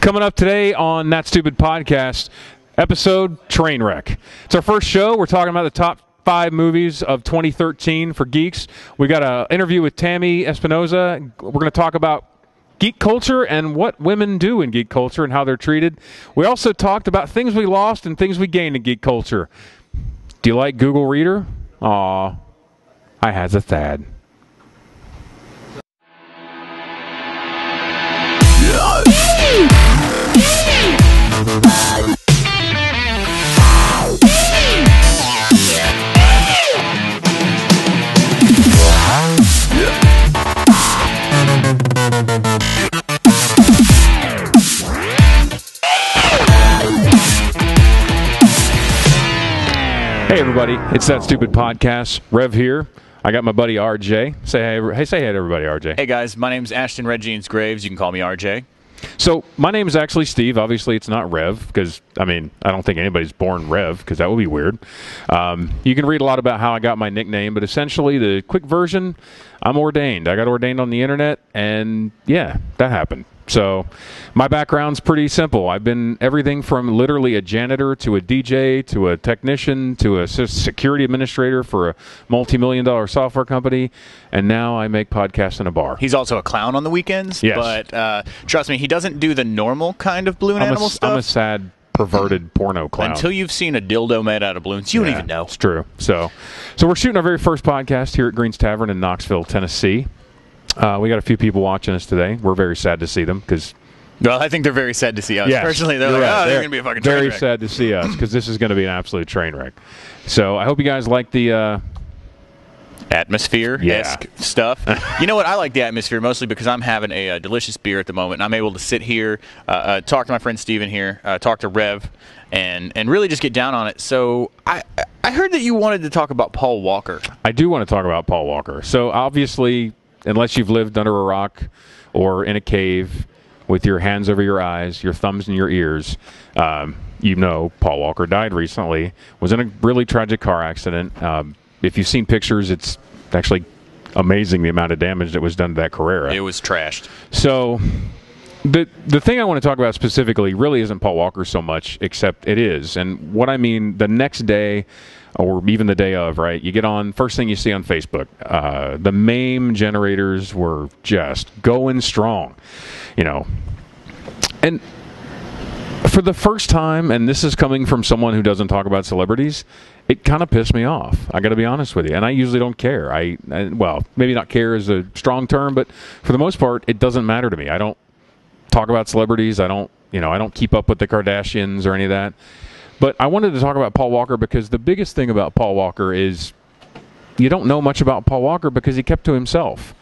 Coming up today on That Stupid Podcast, episode Trainwreck. It's our first show. We're talking about the top five movies of 2013 for geeks. We got an interview with Tammy Espinoza. We're going to talk about geek culture and what women do in geek culture and how they're treated. We also talked about things we lost and things we gained in geek culture. Do you like Google Reader? Aw, I has a thad. Everybody, it's that stupid podcast. Rev here. I got my buddy RJ. Say hey, hey, say hey to everybody, RJ. Hey guys, my name's Ashton Red Jeans Graves. You can call me RJ. So my name is actually Steve. Obviously, it's not Rev because I mean I don't think anybody's born Rev because that would be weird. Um, you can read a lot about how I got my nickname, but essentially the quick version, I'm ordained. I got ordained on the internet, and yeah, that happened. So my background's pretty simple. I've been everything from literally a janitor to a DJ to a technician to a security administrator for a multi-million dollar software company, and now I make podcasts in a bar. He's also a clown on the weekends. Yes. But uh, trust me, he doesn't do the normal kind of balloon I'm animal s- stuff. I'm a sad perverted porno clown. Until you've seen a dildo made out of balloons, you don't even know. It's true. So, so we're shooting our very first podcast here at Green's Tavern in Knoxville, Tennessee. Uh, we got a few people watching us today. We're very sad to see them because Well, I think they're very sad to see us. Personally, they're like, oh, they're going to be a fucking train very wreck." sad to see us because this is going to be an absolute train wreck. So I hope you guys like the. Uh, atmosphere esque Yeah. stuff. you know what? I like the atmosphere mostly because I'm having a, uh delicious beer at the moment, and I'm able to sit here, uh, uh, talk to my friend Steven here, uh, talk to Rev, and and really just get down on it. So I I heard that you wanted to talk about Paul Walker. I do want to talk about Paul Walker. So obviously, unless you've lived under a rock or in a cave with your hands over your eyes, your thumbs in your ears, um, you know Paul Walker died recently. Was in a really tragic car accident. Um, if you've seen pictures, it's actually amazing the amount of damage that was done to that Carrera. It was trashed. So the the thing I want to talk about specifically really isn't Paul Walker so much, except it is. And what I mean, the next day or even the day of, right? You get on first thing you see on Facebook. Uh, the meme generators were just going strong, you know, and for the first time, and this is coming from someone who doesn't talk about celebrities, it kind of pissed me off. I got to be honest with you, and I usually don't care. I, I well, maybe not care is a strong term, but for the most part, it doesn't matter to me. I don't talk about celebrities. I don't, you know, I don't keep up with the Kardashians or any of that. But I wanted to talk about Paul Walker because the biggest thing about Paul Walker is you don't know much about Paul Walker because he kept to himself.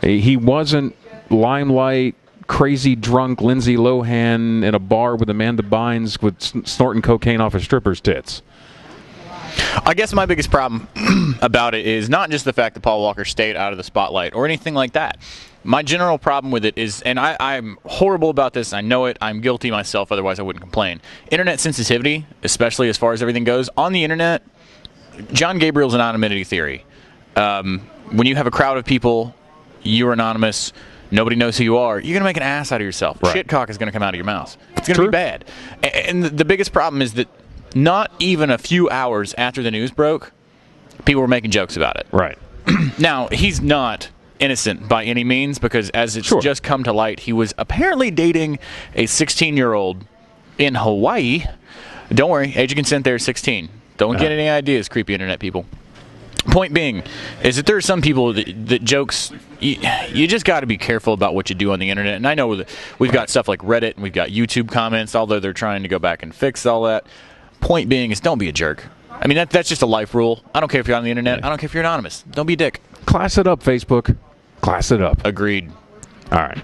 He wasn't limelight, crazy drunk Lindsay Lohan in a bar with Amanda Bynes with snorting cocaine off a stripper's tits. I guess my biggest problem about it is not just the fact that Paul Walker stayed out of the spotlight or anything like that. My general problem with it is, and I, I'm horrible about this, I know it, I'm guilty myself, otherwise I wouldn't complain. Internet sensitivity, especially as far as everything goes, on the internet, John Gabriel's anonymity theory. Um, when you have a crowd of people, you're anonymous, nobody knows who you are, you're going to make an ass out of yourself. Right. Shitcock is going to come out of your mouth. It's going to be bad. And the- the biggest problem is that not even a few hours after the news broke, people were making jokes about it. Right. Now, he's not innocent by any means because as it's Sure. just come to light, he was apparently dating a 16 year old in Hawaii. Don't worry, age of consent there is 16. Don't get Uh-huh. any ideas, creepy internet people. Point being is that there are some people that, that jokes. You, you just got to be careful about what you do on the internet. And I know that we've got stuff like Reddit and we've got YouTube comments, although they're trying to go back and fix all that. Point being is don't be a jerk. I mean that that's just a life rule. I don't care if you're on the internet. I don't care if you're anonymous. Don't be a dick. Class it up, Facebook. Class it up. Agreed. All right.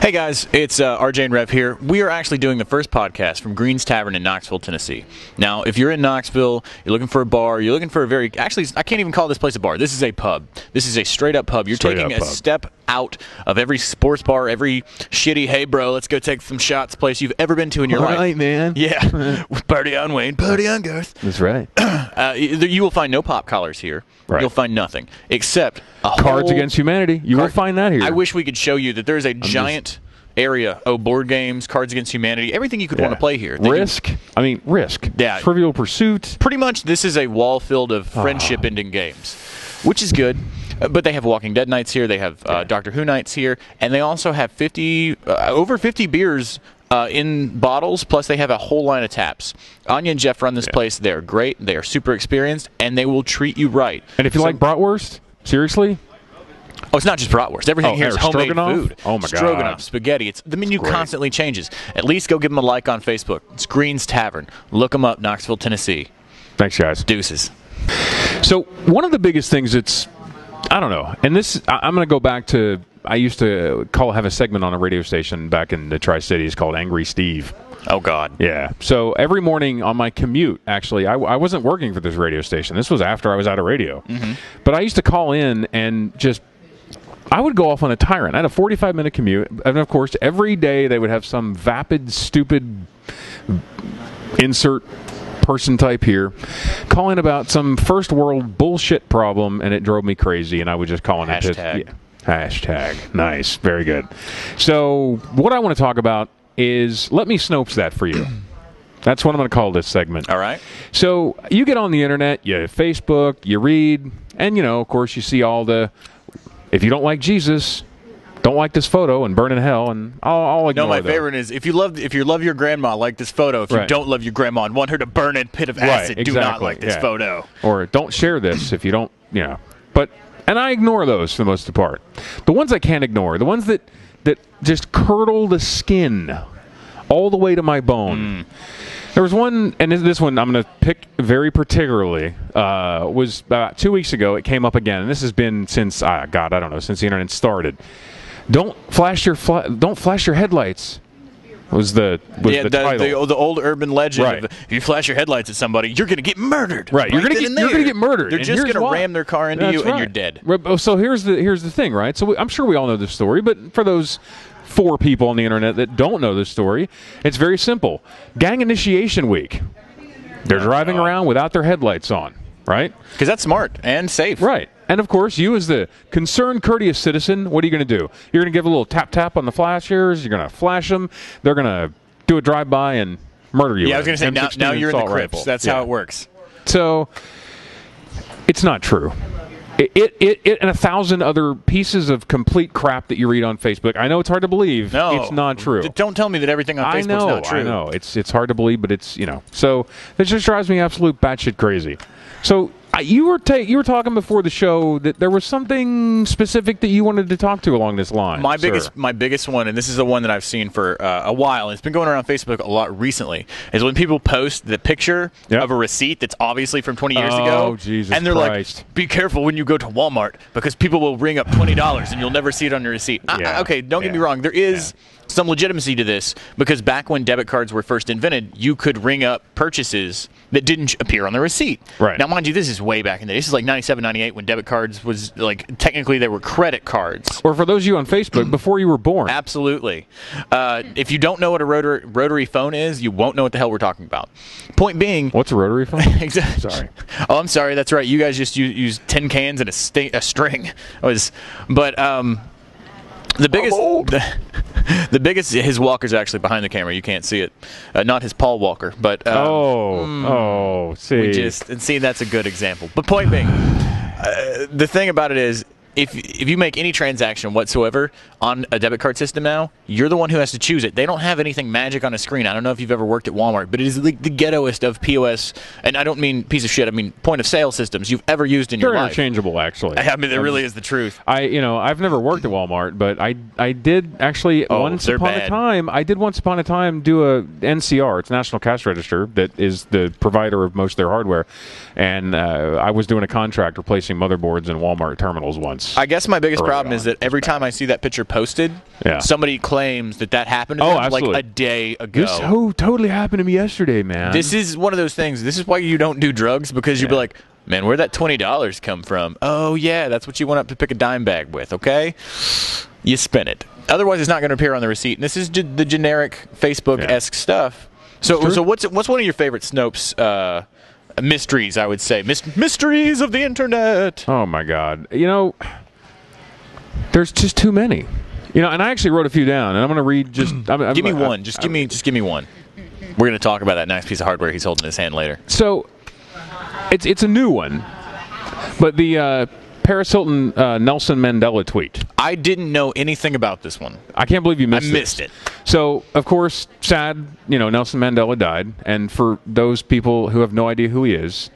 Hey guys, it's uh, RJ and Rev here. We are actually doing the first podcast from Green's Tavern in Knoxville, Tennessee. Now, if you're in Knoxville, you're looking for a bar, you're looking for a very actually, I can't even call this place a bar. This is a pub. This is a straight up pub. You're Straight taking a pub. step out of every sports bar, every shitty hey bro, let's go take some shots place you've ever been to in your All life. right, man. Yeah, party on Wayne, party on Garth. That's right. Uh, you will find no pop collars here. Right. You'll find nothing except Cards Against Humanity. You will Card- find that here. I wish we could show you that there's a giant area. Oh, board games, Cards Against Humanity, everything you could want to play here. They can- Risk. I mean, Risk. Yeah. Trivial Pursuit. pretty much this is a wall filled of friendship ending games, which is good. Uh, But they have Walking Dead nights here. They have uh, Doctor Who nights here, and they also have fifty uh, over fifty beers. Uh, in bottles, plus they have a whole line of taps. Anya and Jeff run this place. They're great. They are super experienced, and they will treat you right. And if you So- like bratwurst, seriously, Oh, it's not just bratwurst. Everything Oh, here is homemade stroganoff? food. Oh, my God. Stroganoff, spaghetti. It's the menu great. constantly changes. At least go give them a like on Facebook. It's Green's Tavern. Look them up, Knoxville, Tennessee. thanks, guys. Deuces. So one of the biggest things that's I don't know, and this I, I'm going to go back to I used to call have a segment on a radio station back in the Tri Cities called Angry Steve. Oh God. Yeah. So every morning on my commute, actually, I, I wasn't working for this radio station. This was after I was out of radio. Mm-hmm. But I used to call in and just. I would go off on a tyrant. I had a 45 minute commute. And of course, every day they would have some vapid, stupid insert person type here calling about some first world bullshit problem, and it drove me crazy. And I was just call in and Hashtag. yeah. Hashtag. Nice. Very good. So, what I want to talk about is let me Snopes that for you. That's what I'm going to call this segment. All right. So, you get on the internet, you Facebook, you read, and, you know, of course, you see all the if you don't like Jesus, don't like this photo and burn in hell, and I'll, I'll ignore No, my those. favorite is if you love if you love your grandma, like this photo. If you don't love your grandma and want her to burn in pit of Right, acid, do not like this yeah. photo. or don't share this if you don't, you know. But and I ignore those for the most part. The ones I can't ignore, the ones that that just curdle the skin all the way to my bone. There was one, and this- this one I'm going to pick very particularly. Uh, was about two weeks ago. It came up again, and this has been since ah, God, I don't know, since the internet started. Don't flash your fla- don't flash your headlights. Was the was yeah, the, the, the, oh, the old urban legend Right. of if you flash your headlights at somebody, you're going to get murdered. Right, you're gonna get and you're gonna get murdered. They're just going to ram their car into That's you, and you're dead. Oh, So here's the here's the thing, right? So we, I'm sure we all know this story, but for those four people on the internet that don't know this story, it's very simple. Gang initiation week. They're oh, driving around without their headlights on, right? Because that's smart and safe. Right. And of course, you as the concerned, courteous citizen, what are you going to do? You're going to give a little tap tap on the flashers. You're going to flash them. They're going to do a drive by and murder you. Yeah, I was going to say now, now you're in the rifle. That's Yeah. how it works. So it's not true. It, it, it, it and a thousand other pieces of complete crap that you read on Facebook. I know it's hard to believe. No, it's not true. Don't tell me that everything on I Facebook's know, not true. I know. It's it's hard to believe, but it's you know. So it just drives me absolute batshit crazy. So uh, you were ta- you were talking before the show that there was something specific that you wanted to talk to along this line. My sir. biggest, my biggest one, and this is the one that I've seen for uh, a while, and it's been going around Facebook a lot recently, is when people post the picture Yep. of a receipt that's obviously from 20 years Oh, ago, Jesus and they're Christ. like, "Be careful when you go to Walmart because people will ring up twenty dollars and you'll never see it on your receipt." Uh, Yeah. okay, don't get me wrong, there is some legitimacy to this because back when debit cards were first invented, you could ring up purchases that didn't appear on the receipt. Right. Now, mind you, this is way back in the day. This is like 97, 98 when debit cards was like technically they were credit cards. or for those of you on Facebook before you were born. Absolutely. Uh, if you don't know what a rotary, rotary phone is, you won't know what the hell we're talking about. Point being, What's a rotary phone? exactly. Sorry. Oh, I'm sorry. That's right. You guys just use, use tin cans and a, a string. Was, but um, the biggest, the, biggest. His walker's actually behind the camera. You can't see it. Uh, not his Paul Walker, but um, oh, oh, see. we just and see that's a good example. But point being, uh, the thing about it is, if if you make any transaction whatsoever on a debit card system now, you're the one who has to choose it. They don't have anything magic on a screen. I don't know if you've ever worked at Walmart, but it is like the ghettoest of POS, and I don't mean piece of shit. I mean point of sale systems you've ever used in your life. They're your life. interchangeable, actually. I mean, that really is the truth. I you know I've never worked at Walmart, but I I did actually Oh, once upon a time I did once upon a time do a NCR. It's National Cash Register that is the provider of most of their hardware, and uh, I was doing a contract replacing motherboards in Walmart terminals once. I guess my biggest problem on. is that every time I see that picture posted, Yeah. somebody claims that that happened to Oh, them like a day ago. this oh, totally happened to me yesterday, man. This is one of those things. This is why you don't do drugs because you'd be like, man, where'd that twenty dollars come from? Oh yeah, that's what you went up to pick a dime bag with. Okay, you spin it. Otherwise, it's not going to appear on the receipt. And this is ge- the generic Facebook esque stuff. So, Sure. so what's what's one of your favorite Snopes uh, mysteries? I would say Mys- mysteries of the internet. oh my god, you know, there's just too many. You know, and I actually wrote a few down, and I'm going to read just. I'm, I'm, Give me I- one. Just give me. Just give me one. We're gonna talk about that nice piece of hardware he's holding in his hand later. So, it's it's a new one, but the uh, Paris Hilton uh, Nelson Mandela tweet. I didn't know anything about this one. I can't believe you missed it. I missed. missed it. So, of course, sad. You know, Nelson Mandela died, and for those people who have no idea who he is,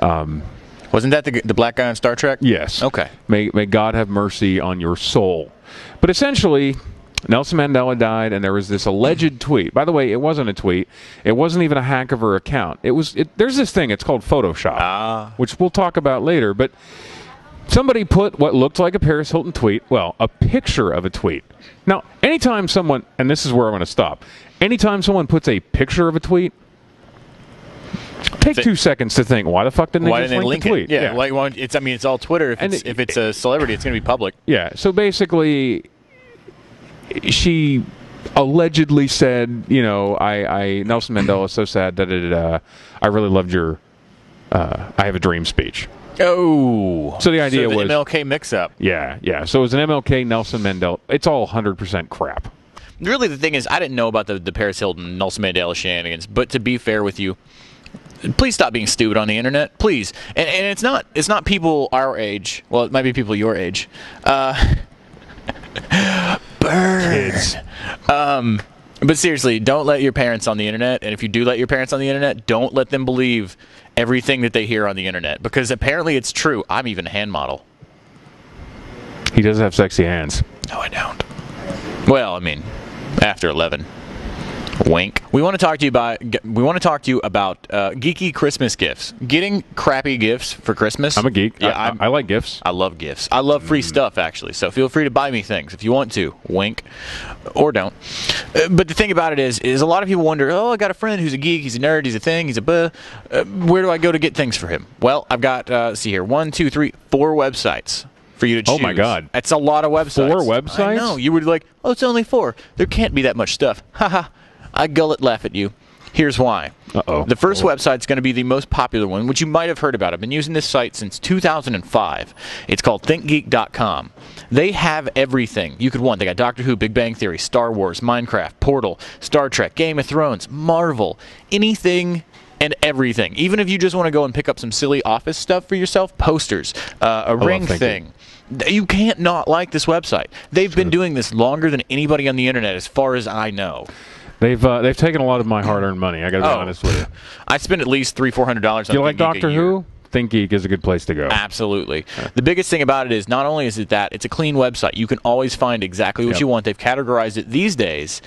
Wasn't that the the black guy on Star Trek? yes. Okay. May may God have mercy on your soul. But essentially, Nelson Mandela died, and there was this alleged tweet. By the way, it wasn't a tweet. It wasn't even a hack of her account. It was. It, there's this thing. It's called Photoshop, Ah. which we'll talk about later. But somebody put what looked like a Paris Hilton tweet. Well, a picture of a tweet. Now, anytime someone, and this is where I'm going to stop. Anytime someone puts a picture of a tweet. Take two seconds to think. Why the fuck didn't they Why just didn't they link link the tweet? it? Yeah. Like, well, it's. I mean, it's all Twitter. If And it's, it- if it's a celebrity, it's gonna be public. Yeah. So basically, she allegedly said, you know, I, I Nelson Mandela is so sad that it, uh, I really loved your, uh, I have a dream speech. Oh. So the idea the was- MLK mix-up. Yeah, yeah. So it was an MLK Nelson Mandela. It's all 100% crap. Really, the thing is, I didn't know about the, the Paris Hilton, Nelson Mandela shenanigans. But to be fair with you, please stop being stupid on the internet, please. And, and it's not it's not people our age. Well, it might be people your age. Uh, burn. Kids. Um, but seriously, don't let your parents on the internet. And if you do let your parents on the internet, don't let them believe everything that they hear on the internet because apparently it's true. I'm even a hand model. He does have sexy hands. No, I don't. Well, I mean, after eleven. Wink. We want to talk to you about. We want to talk to you about uh, geeky Christmas gifts. Getting crappy gifts for Christmas. I'm a geek. Yeah, I, I, I like gifts. I love gifts. I love free stuff, actually. So feel free to buy me things if you want to. Wink, or don't. Uh, but the thing about it is, is a lot of people wonder. Oh, I got a friend who's a geek. He's a nerd. He's a thing. He's a buh. Uh, where do I go to get things for him? Well, I've got. Uh, see here, one, two, three, four websites for you to choose. Oh, my God. that's a lot of websites. Four websites? I know. You were like, oh, it's only four. There can't be that much stuff. Haha. I gullet laugh at you. Here's why. Uh-oh. The first Oh. website's going to be the most popular one, which you might have heard about. I've been using this site since 2005. It's called ThinkGeek.com. They have everything you could want. They got Doctor Who, Big Bang Theory, Star Wars, Minecraft, Portal, Star Trek, Game of Thrones, Marvel, anything and everything. Even if you just want to go and pick up some silly office stuff for yourself, posters, uh, a ring thing. You can't not like this website. They've been doing this longer than anybody on the internet, as far as I know. They've uh, they've taken a lot of my hard-earned money. I got to be Oh. honest with you. I spend at least three, four hundred dollars. Do you like Doctor Who? Think Geek is a good place to go. Absolutely. The biggest thing about it is not only is it that it's a clean website. You can always find exactly what Yep. you want. They've categorized it these days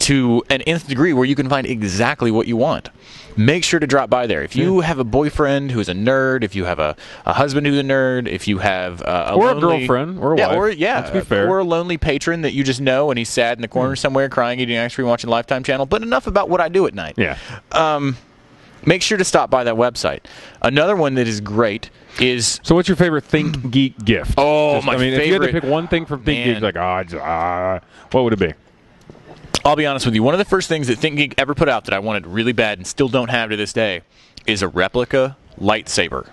to an nth degree where you can find exactly what you want. Make sure to drop by there. If you have a boyfriend who's a nerd, if you have a, a husband who's a nerd, if you have uh, a Or a lonely- girlfriend, or a yeah, wife. or yeah, Let's be fair. or a lonely patron that you just know and he's sad in the corner somewhere crying, eating ice cream, watching Lifetime channel. But enough about what I do at night Yeah. make sure to stop by that website. Another one that is great is So, what's your favorite Think Geek gift? Oh, Just- my I mean, if you had to pick one thing from Think Man. Geek, like ah, ah, what would it be? I'll be honest with you, one of the first things that ThinkGeek ever put out that I wanted really bad and still don't have to this day is a replica lightsaber.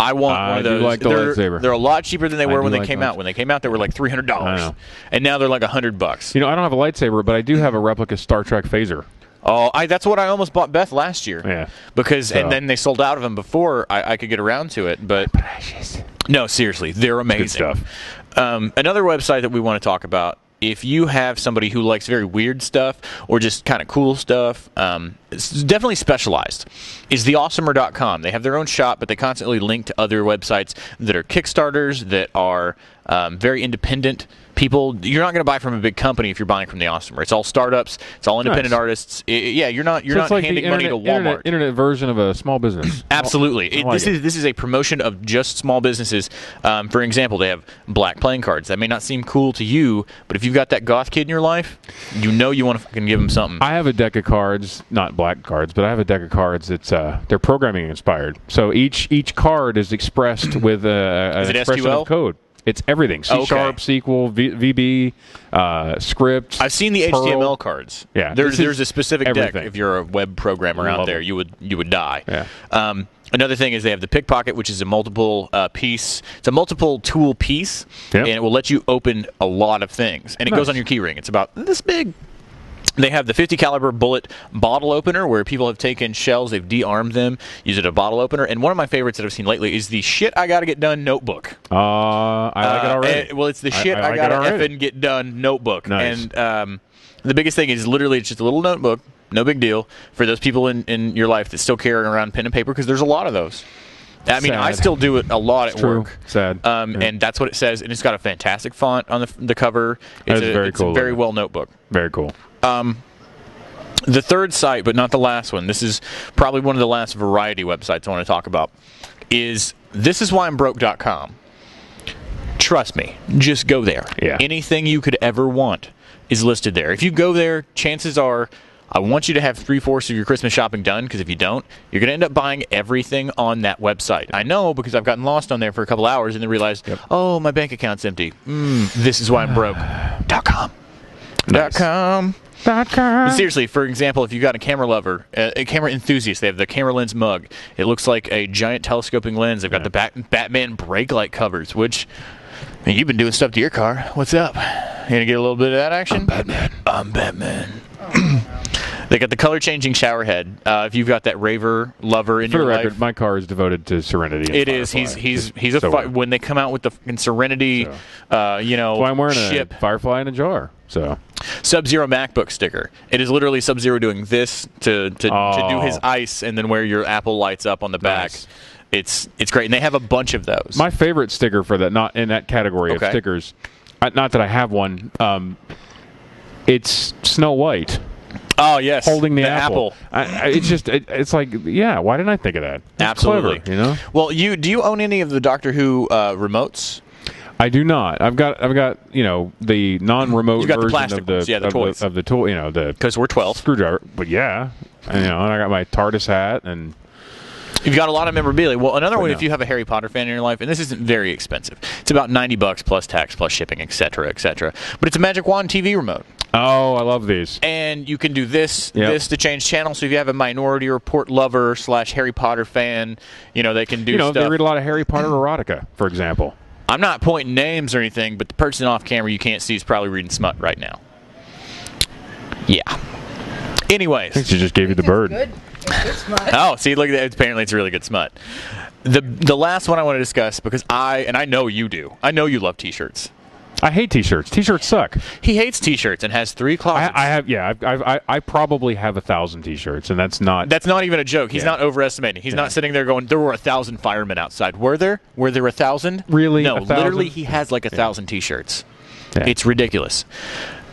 I want I one of do those. like the they're, lightsaber. they're a lot cheaper than they were when they like came lights- out. When they came out, they were like three hundred dollars, and now they're like hundred bucks. You know, I don't have a lightsaber, but I do have a replica Star Trek phaser. Oh, I, that's what I almost bought Beth last year. Yeah. Because So- and then they sold out of them before I, I could get around to it. But no, seriously, they're amazing. stuff. Um, another website that we want to talk about. If you have somebody who likes very weird stuff or just kind of cool stuff, um, it's definitely specialized, is theawesomer.com. They have their own shop, but they constantly link to other websites that are Kickstarters, that are um, very independent people. You're not going to buy from a big company if you're buying from the Awesomer. It's all startups. It's all independent Nice. artists. I- yeah, you're not you're so not like handing money to Walmart. internet, internet version of a small business. Absolutely. It- like this it. is this is a promotion of just small businesses. Um, for example, they have black playing cards. That may not seem cool to you, but if you've got that goth kid in your life, you know you want to fucking give him something. I have a deck of cards, not black cards, but I have a deck of cards that's uh, they're programming inspired. So each each card is expressed with a, an it expression SQL? of code. It's everything. C sharp, Okay. SQL, v, VB, uh, script. I've seen the Perl. HTML cards. Yeah, there's there's a specific deck. If you're a web programmer out there, it. you would you would die. Yeah. Um, another thing is they have the pickpocket, which is a multiple uh, piece. It's a multiple tool piece, Yep. and it will let you open a lot of things. And it goes on your keyring. It's about this big. They have the 50 caliber bullet bottle opener where people have taken shells, they've de-armed them, use it as a bottle opener. And one of my favorites that I've seen lately is the shit I gotta get done notebook. uh, I like it Uh, already. eh, well, it's the shit I, like it gotta effing get done notebook. Nice. And um, the biggest thing is literally it's just a little notebook, no big deal for those people in, in your life that still carry around pen and paper because there's a lot of those. I mean, I still do it a lot at True. work. Sad. Um, Yeah. And that's what it says, and it's got a fantastic font on the, the cover. It's, a, very it's cool a very well notebook. Very cool. The third site, but not the last one, this is probably one of the last variety websites I want to talk about, is thisiswhyi'mbroke.com. Trust me, just go there. Yeah. Anything you could ever want is listed there. If you go there, chances are I want you to have three fourths of your Christmas shopping done because if you don't, you're going to end up buying everything on that website. I know because I've gotten lost on there for a couple hours and then realized, oh, my bank account's empty. Mm, this is why I'm broke. dot com. Dot com. But seriously, for example, if you've got a camera lover, uh, a camera enthusiast, they have the camera lens mug. It looks like a giant telescoping lens. They've got the Bat- Batman brake light covers, which I mean, you've been doing stuff to your car. What's up? You gonna get a little bit of that action? I'm Batman. I'm Batman. they got the color changing shower head. Uh, if you've got that raver lover in For the your record, life, my car is devoted to Serenity. and it is. He's Firefly. he's Just he's a so fi- when they come out with the fucking Serenity, uh, you know, That's why I'm wearing ship. a Firefly in a jar. So Sub Zero MacBook sticker. It is literally Sub Zero doing this to to, to do Oh. his ice, and then where your Apple lights up on the back. Nice. It's it's great, and they have a bunch of those. my favorite sticker for that, not in that category Okay. of stickers, not that I have one. Um, it's Snow White oh yes, holding the, apple. I, I, it's just, it, it's like, yeah. Why didn't I think of that? That's Absolutely. clever, you know. Well, you do you own any of the Doctor Who uh, remotes? I do not. I've got, I've got, you know, the non-remote You've got the version plastic of the, ones, yeah, the of, toys. the of the tool, you know, the Because we're twelve. screwdriver. But yeah, and, you know, and I got my TARDIS hat and You've got a lot of memorabilia. Well, another one, no. if you have a Harry Potter fan in your life, and this isn't very expensive, it's about ninety bucks plus tax, plus shipping, etc., etc. But it's a Magic Wand TV remote. oh, I love these. and you can do this Yep. this to change channel. So if you have a Minority Report lover slash Harry Potter fan, you know they can do You know, stuff. they read a lot of Harry Potter erotica, for example. I'm not pointing names or anything, but the person off camera you can't see is probably reading smut right now. Yeah. Anyways, She just gave you the bird. Good. Good smut. oh, see, look at that. Apparently, it's really good smut. The the last one I want to discuss because I and I know you do. I know you love T-shirts. I hate T-shirts. T-shirts suck. He hates T-shirts and has three closets. I have, yeah, I've, I've, I, I probably have a thousand T-shirts, and that's not. That's not even a joke. He's Yeah. not overestimating. He's not sitting there going, "There were a thousand firemen outside." Were there? Were there a thousand? Really? No. Literally, he has like a thousand T-shirts. Yeah. It's ridiculous.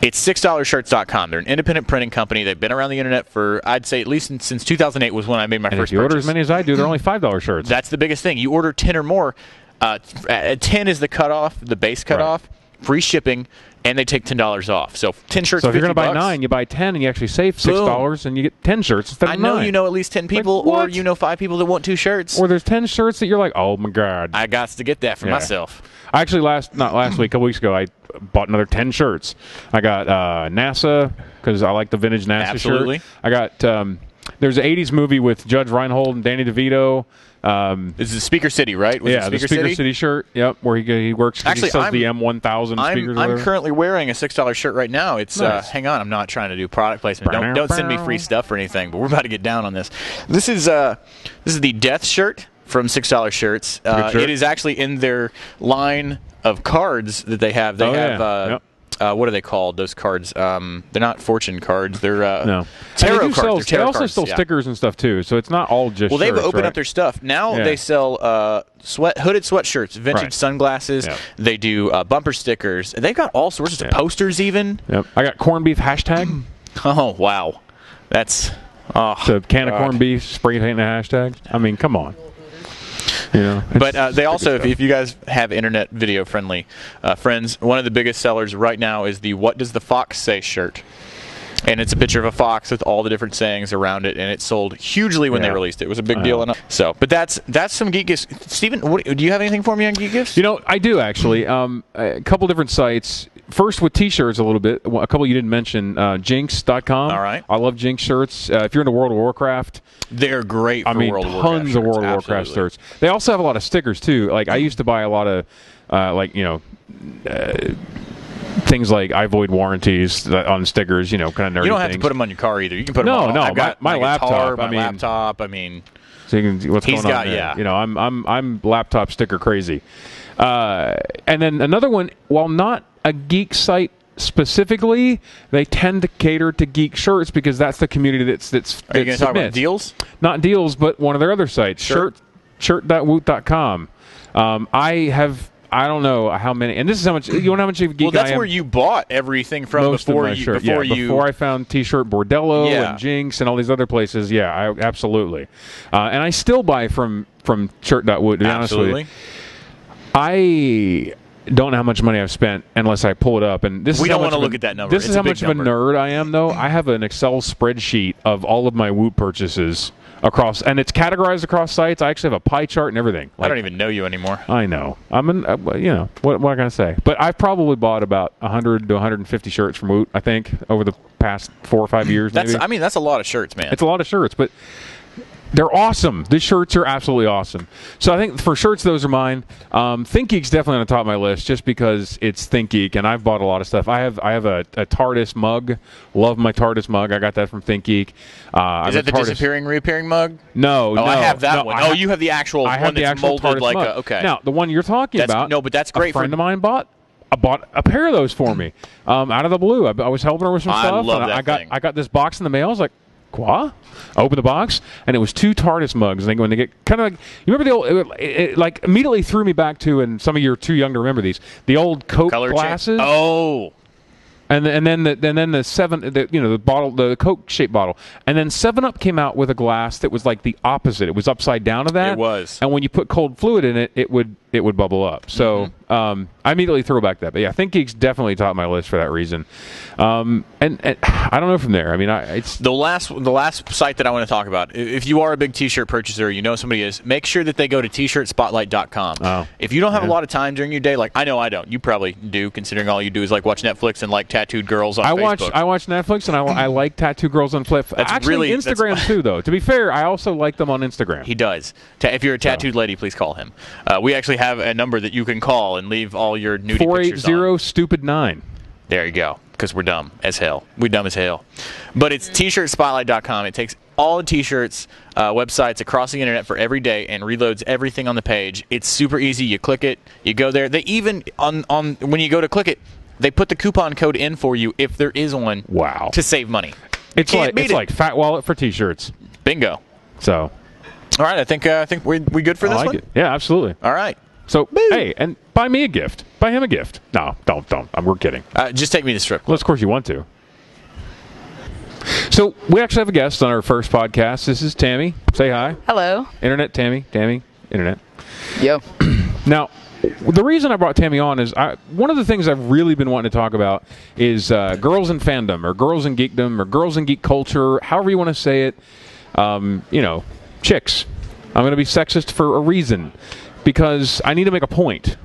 It's sixdollarshirts.com. They're an independent printing company. They've been around the internet for, I'd say, at least since, since 2008 was when I made my and first if you order as many as I do, they're only five dollar shirts. That's the biggest thing. You order 10 or more, uh, uh, 10 is the cutoff, the base cutoff, free shipping, and they take $10 off. So 10 shirts. so if you're going to buy nine, you buy ten, and you actually save six dollars, and you get ten shirts instead of I know nine. you know at least 10 people, or what? you know five people that want two shirts. Or there's ten shirts that you're like, oh my god. I got to get that for Yeah. myself. I actually last not last week, a couple weeks ago, I bought another ten shirts. I got uh, NASA because I like the vintage NASA Absolutely. shirt. I got um, there's an '80s movie with Judge Reinhold and Danny DeVito. Um, This is Speaker City, right? Was yeah, the Speaker City? shirt. Yep, where he he works. Actually, he sells I'm- the M1000 I'm. I'm currently wearing a six dollar shirt right now. It's uh, hang on, I'm not trying to do product placement. Don't don't send me free stuff or anything. But we're about to get down on this. This is uh this is the Death shirt from six dollar shirts. Uh, shirt. it is actually in their line of cards that they have. They Oh, have yeah. uh, Yep. Uh, what are they called? Those cards? Um, they're not fortune cards. They're uh, No, tarot they cards. Sell, tarot they also cards, sell yeah. stickers and stuff too. So it's not all just. Well, they've shirts, opened right? up their stuff. Now Yeah. they sell uh, sweat hooded sweatshirts, vintage Right. sunglasses. Yeah. They do uh, bumper stickers. They've got all sorts of posters, even. Yep. I got corned beef hashtag. Oh wow, that's oh, the can of God. corned beef spray paint the hashtag. I mean, come on. Know, But uh, they also, if, if you guys have internet video friendly uh, friends, one of the biggest sellers right now is the "What Does the Fox Say" shirt. And it's a picture of a fox with all the different sayings around it, and it sold hugely when Yeah. they released it. It was a big deal. And so, but that's that's some geek gifts. Steven, what, do you have anything for me on geek gifts? You know, I do actually. Um, a couple different sites. First with T-shirts a little bit. A couple you didn't mention. Uh, Jinx.com. All right. I love Jinx shirts. Uh, if you're into World of Warcraft, They're great. For I mean, World tons Warcraft of World of Warcraft shirts. They also have a lot of stickers too. Like I used to buy a lot of, uh, like you know, uh, things like I void warranties on stickers. You know, kind of nerdy You don't have things. to put them on your car either. You can put them No, on. no, I've got my- my guitar, laptop, my I mean- laptop. I mean, So you can see what's going got- on there. yeah. You know, I'm I'm I'm laptop sticker crazy. Uh, and then another one, while not a geek site specifically, they tend to cater to geek shirts because that's the community that's that's. are you going to talk about deals? Not deals, but one of their other sites, Shirt. shirt shirt.woot.com. Um, I have I don't know how many, and this is how much you know how much of a geek Well, that's I am. where you bought everything from most before you shirt. before yeah, you before I found T-shirt Bordello Yeah. and Jinx and all these other places. Yeah, I, absolutely. Uh, and I still buy from from shirt.woot. To be honest with absolutely. you, I don't know how much money I've spent unless I pull it up. And this We is how don't much wanna of a- look at that number. This It's is how much of a nerd I am, though. I have an Excel spreadsheet of all of my Woot purchases across, and it's categorized across sites. I actually have a pie chart and everything. I don't even know you anymore. I know. I'm an, uh, you know, what, what can I say? But I've probably bought about 100 to 150 shirts from Woot, I think, over the past four or five years. That's maybe. I mean that's a lot of shirts, man. it's a lot of shirts, but they're awesome. These shirts are absolutely awesome. So I think for shirts, those are mine. Um, ThinkGeek's definitely on the top of my list just because it's ThinkGeek, and I've bought a lot of stuff. I have I have a, a TARDIS mug. Love my TARDIS mug. I got that from ThinkGeek. Uh, Is that the TARDIS- disappearing, reappearing mug? No, Oh, no. I have that no, one. I oh, you have the actual I one have the that's actual molded TARDIS like mug. a okay. Now the one you're talking That's- about. no, but that's a great for- friend of mine bought. I bought a pair of those for me, um, out of the blue. I, I was helping her with some I stuff. that I got thing. I got this box in the mail. I was like, "Qua?" I opened the box, and it was two TARDIS mugs. And they go, and they get kind of like you remember the old, it, it, like immediately threw me back to, and some of you are too young to remember these. The old Coke color change. glasses, Oh, and the, and then the and then the seven the you know the bottle the Coke shaped bottle and then Seven Up came out with a glass that was like the opposite. It was upside down of that. It was. And when you put cold fluid in it, it would it would bubble up. So Mm-hmm. um, I immediately throw back that. But yeah, I think Geek's definitely top of my list for that reason. Um, and, and I don't know from there. I mean, I it's the last the last site that I want to talk about. If you are a big T-shirt purchaser, you know somebody is. Make sure that they go to t-shirtspotlight.com. Oh. If you don't have Yeah. a lot of time during your day, like I know I don't, you probably do, considering all you do is like watch Netflix and like tattooed girls on I Facebook. watch I watch Netflix and I, I like Tattoo Girls on Flip. That's Actually, really- Instagram too, though. To be fair, I also like them on Instagram. He does. Ta- if you're a tattooed lady, please call him. Uh, we actually have a number that you can call and leave all your nudie Four eight pictures on. zero stupid nine. There you go. Because we're dumb as hell. We dumb as hell. But it's t-shirtspotlight.com. It takes all the t-shirts, uh, websites across the internet for every day and reloads everything on the page. It's super easy. You click it, you go there. They even on on when you go to click it, they put the coupon code in for you if there is one. Wow. To save money. It's Can't like beat it's it. like Fat Wallet for T-shirts. Bingo. So All right. I think uh, I think we we good for I this like one. it. Yeah, absolutely. All right. So hey, and buy me a gift. Buy him a gift. No, don't, don't. I'm, we're kidding. Uh, just take me to the strip club. Well, of course you want to. So we actually have a guest on our first podcast. This is Tammy. Say hi. Hello. Internet Tammy. Tammy. Internet. Yo. Now, the reason I brought Tammy on is I, one of the things I've really been wanting to talk about is uh, girls in fandom or girls in geekdom or girls in geek culture, however you want to say it. Um, you know, chicks. I'm going to be sexist for a reason because I need to make a point.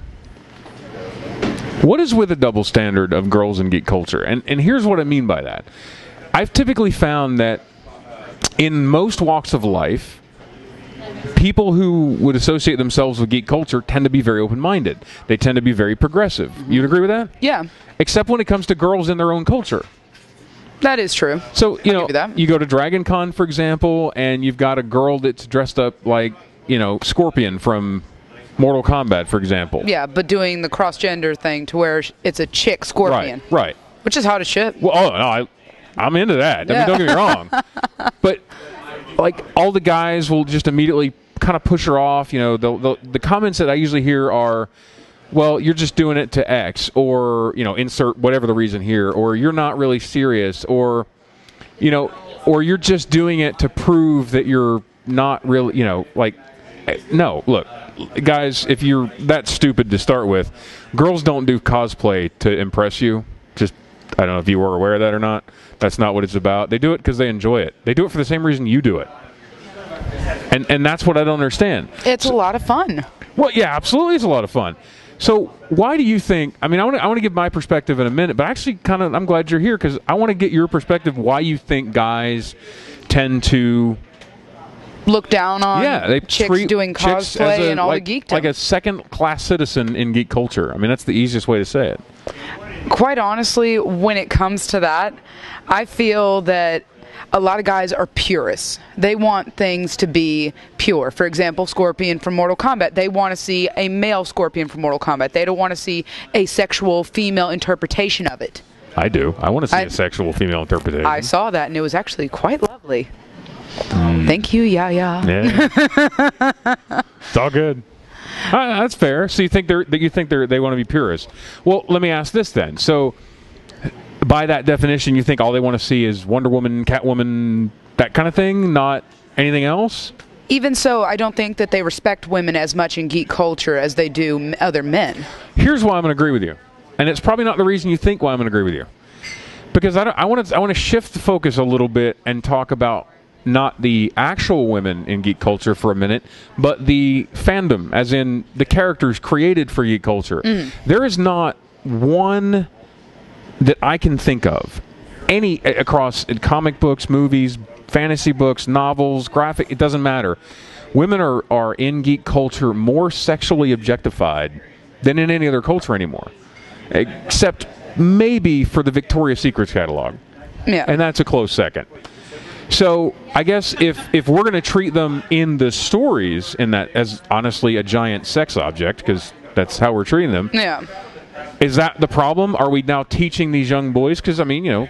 What is with the double standard of girls in geek culture? And and here's what I mean by that. I've typically found that in most walks of life, people who would associate themselves with geek culture tend to be very open-minded. They tend to be very progressive. Mm-hmm. You'd agree with that? Yeah, Except when it comes to girls in their own culture. that is true. So you know, give you that. you go to Dragon Con, for example, and you've got a girl that's dressed up like you know Scorpion from Mortal Kombat, for example. Yeah, but doing the cross gender thing to where it's a chick scorpion, Right. Right. which is hot as shit. Well, oh no, I, I'm into that. Yeah. I mean, don't get me wrong, but like all the guys will just immediately kind of push her off. You know, the, the the comments that I usually hear are, "Well, you're just doing it to X," or you know, insert whatever the reason here, or "You're not really serious," or you know, or you're just doing it to prove that you're not really, you know, like. eh, No, look, guys, if you're that stupid to start with, girls don't do cosplay to impress you. Just I don't know if you were aware of that or not. That's not what it's about. They do it because they enjoy it. They do it for the same reason you do it. And and that's what I don't understand. It's a lot of fun. Well, yeah, absolutely, it's a lot of fun. So why do you think? I mean, I want to I want to give my perspective in a minute, but actually, kind of, I'm glad you're here because I want to get your perspective. Why you think guys tend to Look down on yeah they chicks treat doing chicks cosplay a, and all like, the geekdom. like a second class citizen in geek culture. I mean, that's the easiest way to say it. Quite honestly, when it comes to that, I feel that a lot of guys are purists. They want things to be pure. For example, Scorpion from Mortal Kombat, they want to see a male Scorpion from Mortal Kombat. They don't want to see a sexual female interpretation of it. I do. I want to see I- a sexual female interpretation. I saw that and it was actually quite lovely. Hmm. Thank you, yeah, yeah. Yeah. it's all good. Uh, that's fair. So you think they're that you think they're they want to be purists? Well, let me ask this then. So by that definition, you think all they want to see is Wonder Woman, Catwoman, that kind of thing, not anything else? Even so, I don't think that they respect women as much in geek culture as they do m- other men. Here's why I'm going to agree with you, and it's probably not the reason you think why I'm going to agree with you, because I, don't, I want to I want to shift the focus a little bit and talk about not the actual women in geek culture for a minute, but the fandom, as in the characters created for geek culture. Mm. There is not one that I can think of any across comic books, movies, fantasy books, novels, graphic. It doesn't matter. Women are are in geek culture more sexually objectified than in any other culture anymore, except maybe for the Victoria's Secrets catalog, Yeah. and that's a close second. So I guess if if we're going to treat them in the stories in that as honestly a giant sex object because that's how we're treating them, yeah. is that the problem? Are we now teaching these young boys? Because I mean, you know,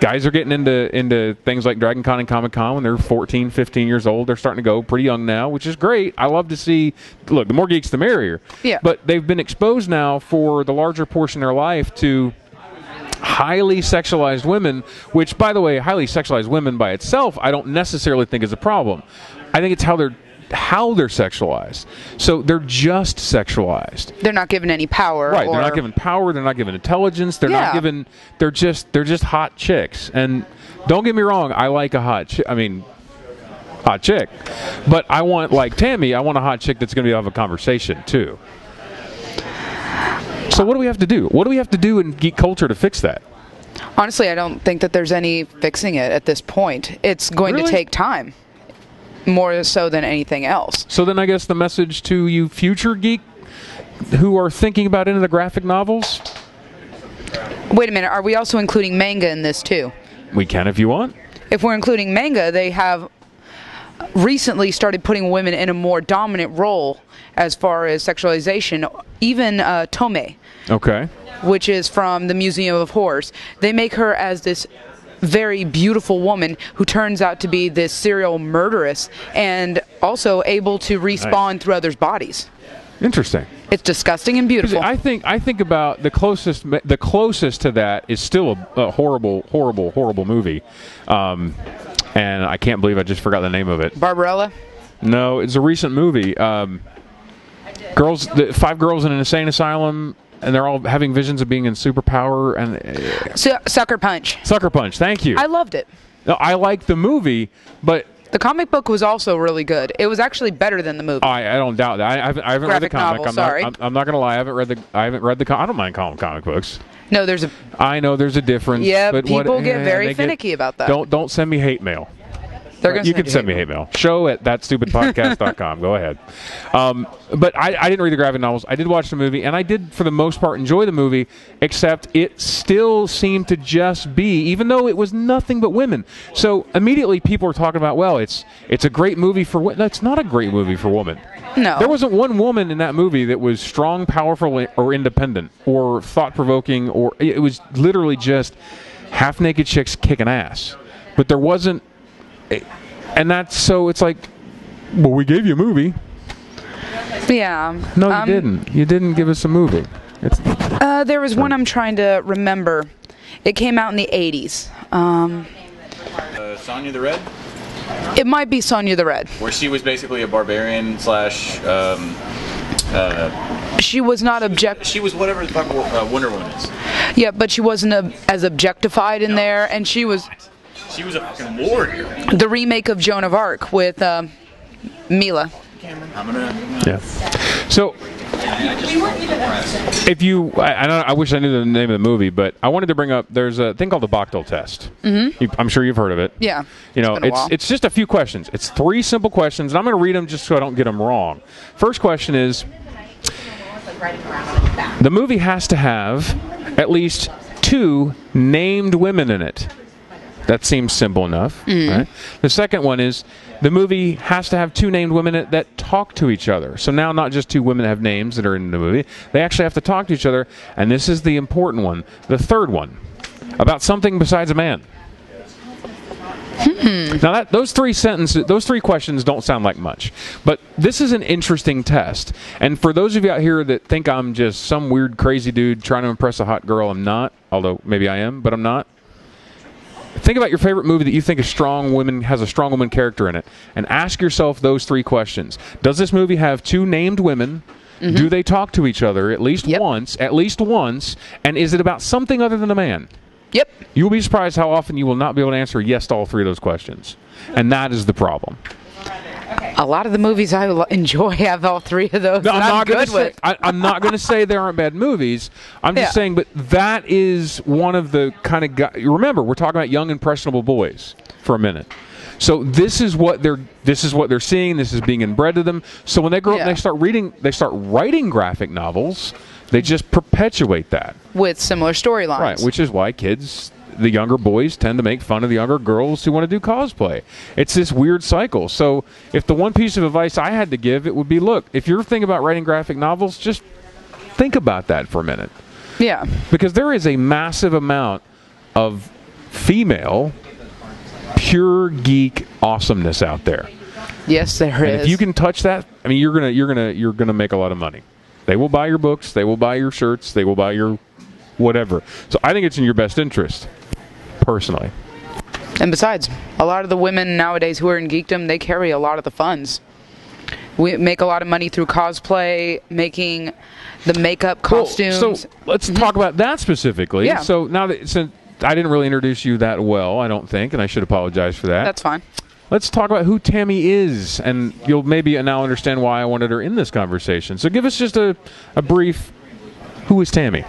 guys are getting into into things like Dragon Con and Comic Con when they're 14, 15 years old. They're starting to go pretty young now, which is great. I love to see. Look, the more geeks, the merrier. Yeah. But they've been exposed now for the larger portion of their life to highly sexualized women, which, by the way, highly sexualized women by itself, I don't necessarily think is a problem. I think it's how they're how they're sexualized. So they're just sexualized. They're not given any power. Right, they're not given power. They're not given intelligence. They're Yeah. not given. They're just. They're just hot chicks. And don't get me wrong, I like a hot. chick. I mean, hot chick. But I want like Tammy. I want a hot chick that's going to be able to have a conversation too. So what do we have to do? What do we have to do in geek culture to fix that? Honestly, I don't think that there's any fixing it at this point. It's going Really? to take time, more so than anything else. So then I guess the message to you future geek who are thinking about into the graphic novels, Wait a minute, are we also including manga in this too? we can if you want. If we're including manga, they have recently started putting women in a more dominant role as far as sexualization. Even uh, Tomie, Okay. which is from the Museum of Horrors, they make her as this very beautiful woman who turns out to be this serial murderess and also able to respawn Nice. through others' bodies. Interesting. It's disgusting and beautiful. I think I think about the closest the closest to that is still a, a horrible horrible horrible movie, um, and I can't believe I just forgot the name of it. Barbarella? No, it's a recent movie. Um, girls, the, five girls in an insane asylum, and they're all having visions of being in superpower and uh, Su- Sucker Punch. Sucker Punch. Thank you. I loved it. No, I like the movie, but The comic book was also really good. It was actually better than the movie. I, I don't doubt that. I, I haven't, I haven't read the Graphic comic. novel, I'm sorry. Not, I'm, I'm not gonna lie. I haven't read the. I haven't read the. Com- I don't mind comic comic books. no, there's a I know there's a difference. Yeah, but what- people get eh, very they get- finicky about that. Don't don't send me hate mail. They're gonna you can send me hate mail. Show at thatstupidpodcast.com. Go ahead. Um, but I, I didn't read the graphic novels. I did watch the movie, and I did, for the most part, enjoy the movie, except it still seemed to just be, even though it was nothing but women. So immediately people were talking about, well, it's it's a great movie for women. That's not a great movie for women. No. There wasn't one woman in that movie that was strong, powerful, or independent, or thought provoking, or it was literally just half naked chicks kicking ass. But there wasn't and that's so it's like well we gave you a movie Yeah. no you Um, didn't you didn't give us a movie it's Uh, there was one I'm trying to remember. It came out in the 80s. Um, Uh, Sonja the Red, it might be Sonja the Red. where she was basically a barbarian slash um, uh, she was not object. She was whatever the fuck uh, Wonder Woman is. Yeah, but she wasn't a, as objectified in there, and she was She was a fucking warrior. the remake of Joan of Arc with uh, Milla. I'm gonna. Yeah. So, if you, I, I, don't, I wish I knew the name of the movie, but I wanted to bring up. There's a thing called the Bechdel test. Mm-hmm. You, I'm sure you've heard of it. Yeah, You know, it's been a it's it's just a few questions. It's three simple questions, and I'm going to read them just so I don't get them wrong. First question is: The movie has to have at least two named women in it. That seems simple enough, Mm-hmm. right? The second one is the movie has to have two named women that talk to each other. So now, not just two women have names that are in the movie, they actually have to talk to each other. And this is the important one. The third one about something besides a man. Now that those three sentences, those three questions don't sound like much, but this is an interesting test. And for those of you out here that think I'm just some weird crazy dude trying to impress a hot girl, I'm not. Although maybe I am, but I'm not. Think about your favorite movie that you think a strong woman has a strong woman character in it, and ask yourself those three questions: Does this movie have two named women? Mm-hmm. Do they talk to each other at least Yep. once? At least once, and is it about something other than a man? Yep. You will be surprised how often you will not be able to answer yes to all three of those questions. And that is the problem. A lot of the movies I enjoy have all three of those. No, I'm I'm, not going good to say with. I, I'm not going to say there aren't bad movies. I'm just Yeah. saying, but that is one of the kind of guys. Remember, we're talking about young impressionable boys for a minute. So this is what they're this is what they're seeing. This is being inbred to them. So when they grow up, and they start reading, they start writing graphic novels. They just perpetuate that. with similar storylines. Right, which is why kids, the younger boys, tend to make fun of the younger girls who want to do cosplay. It's this weird cycle. So, if the one piece of advice I had to give, it would be look, if you're thinking about writing graphic novels, just think about that for a minute. yeah. Because there is a massive amount of female, pure geek awesomeness out there. Yes, there is. And if you can touch that, I mean, you're gonna you're gonna you're gonna make a lot of money. They will buy your books. They will buy your shirts. They will buy your whatever. So I think it's in your best interest, personally. And besides, a lot of the women nowadays who are in geekdom, they carry a lot of the funds. We make a lot of money through cosplay, making the makeup, costumes. Well, so let's mm-hmm. talk about that specifically. Yeah. So now that since I didn't really introduce you that well, I don't think, and I should apologize for that. That's fine. Let's talk about who Tammy is, and you'll maybe now understand why I wanted her in this conversation. So give us just a, a brief. Who is Tammy?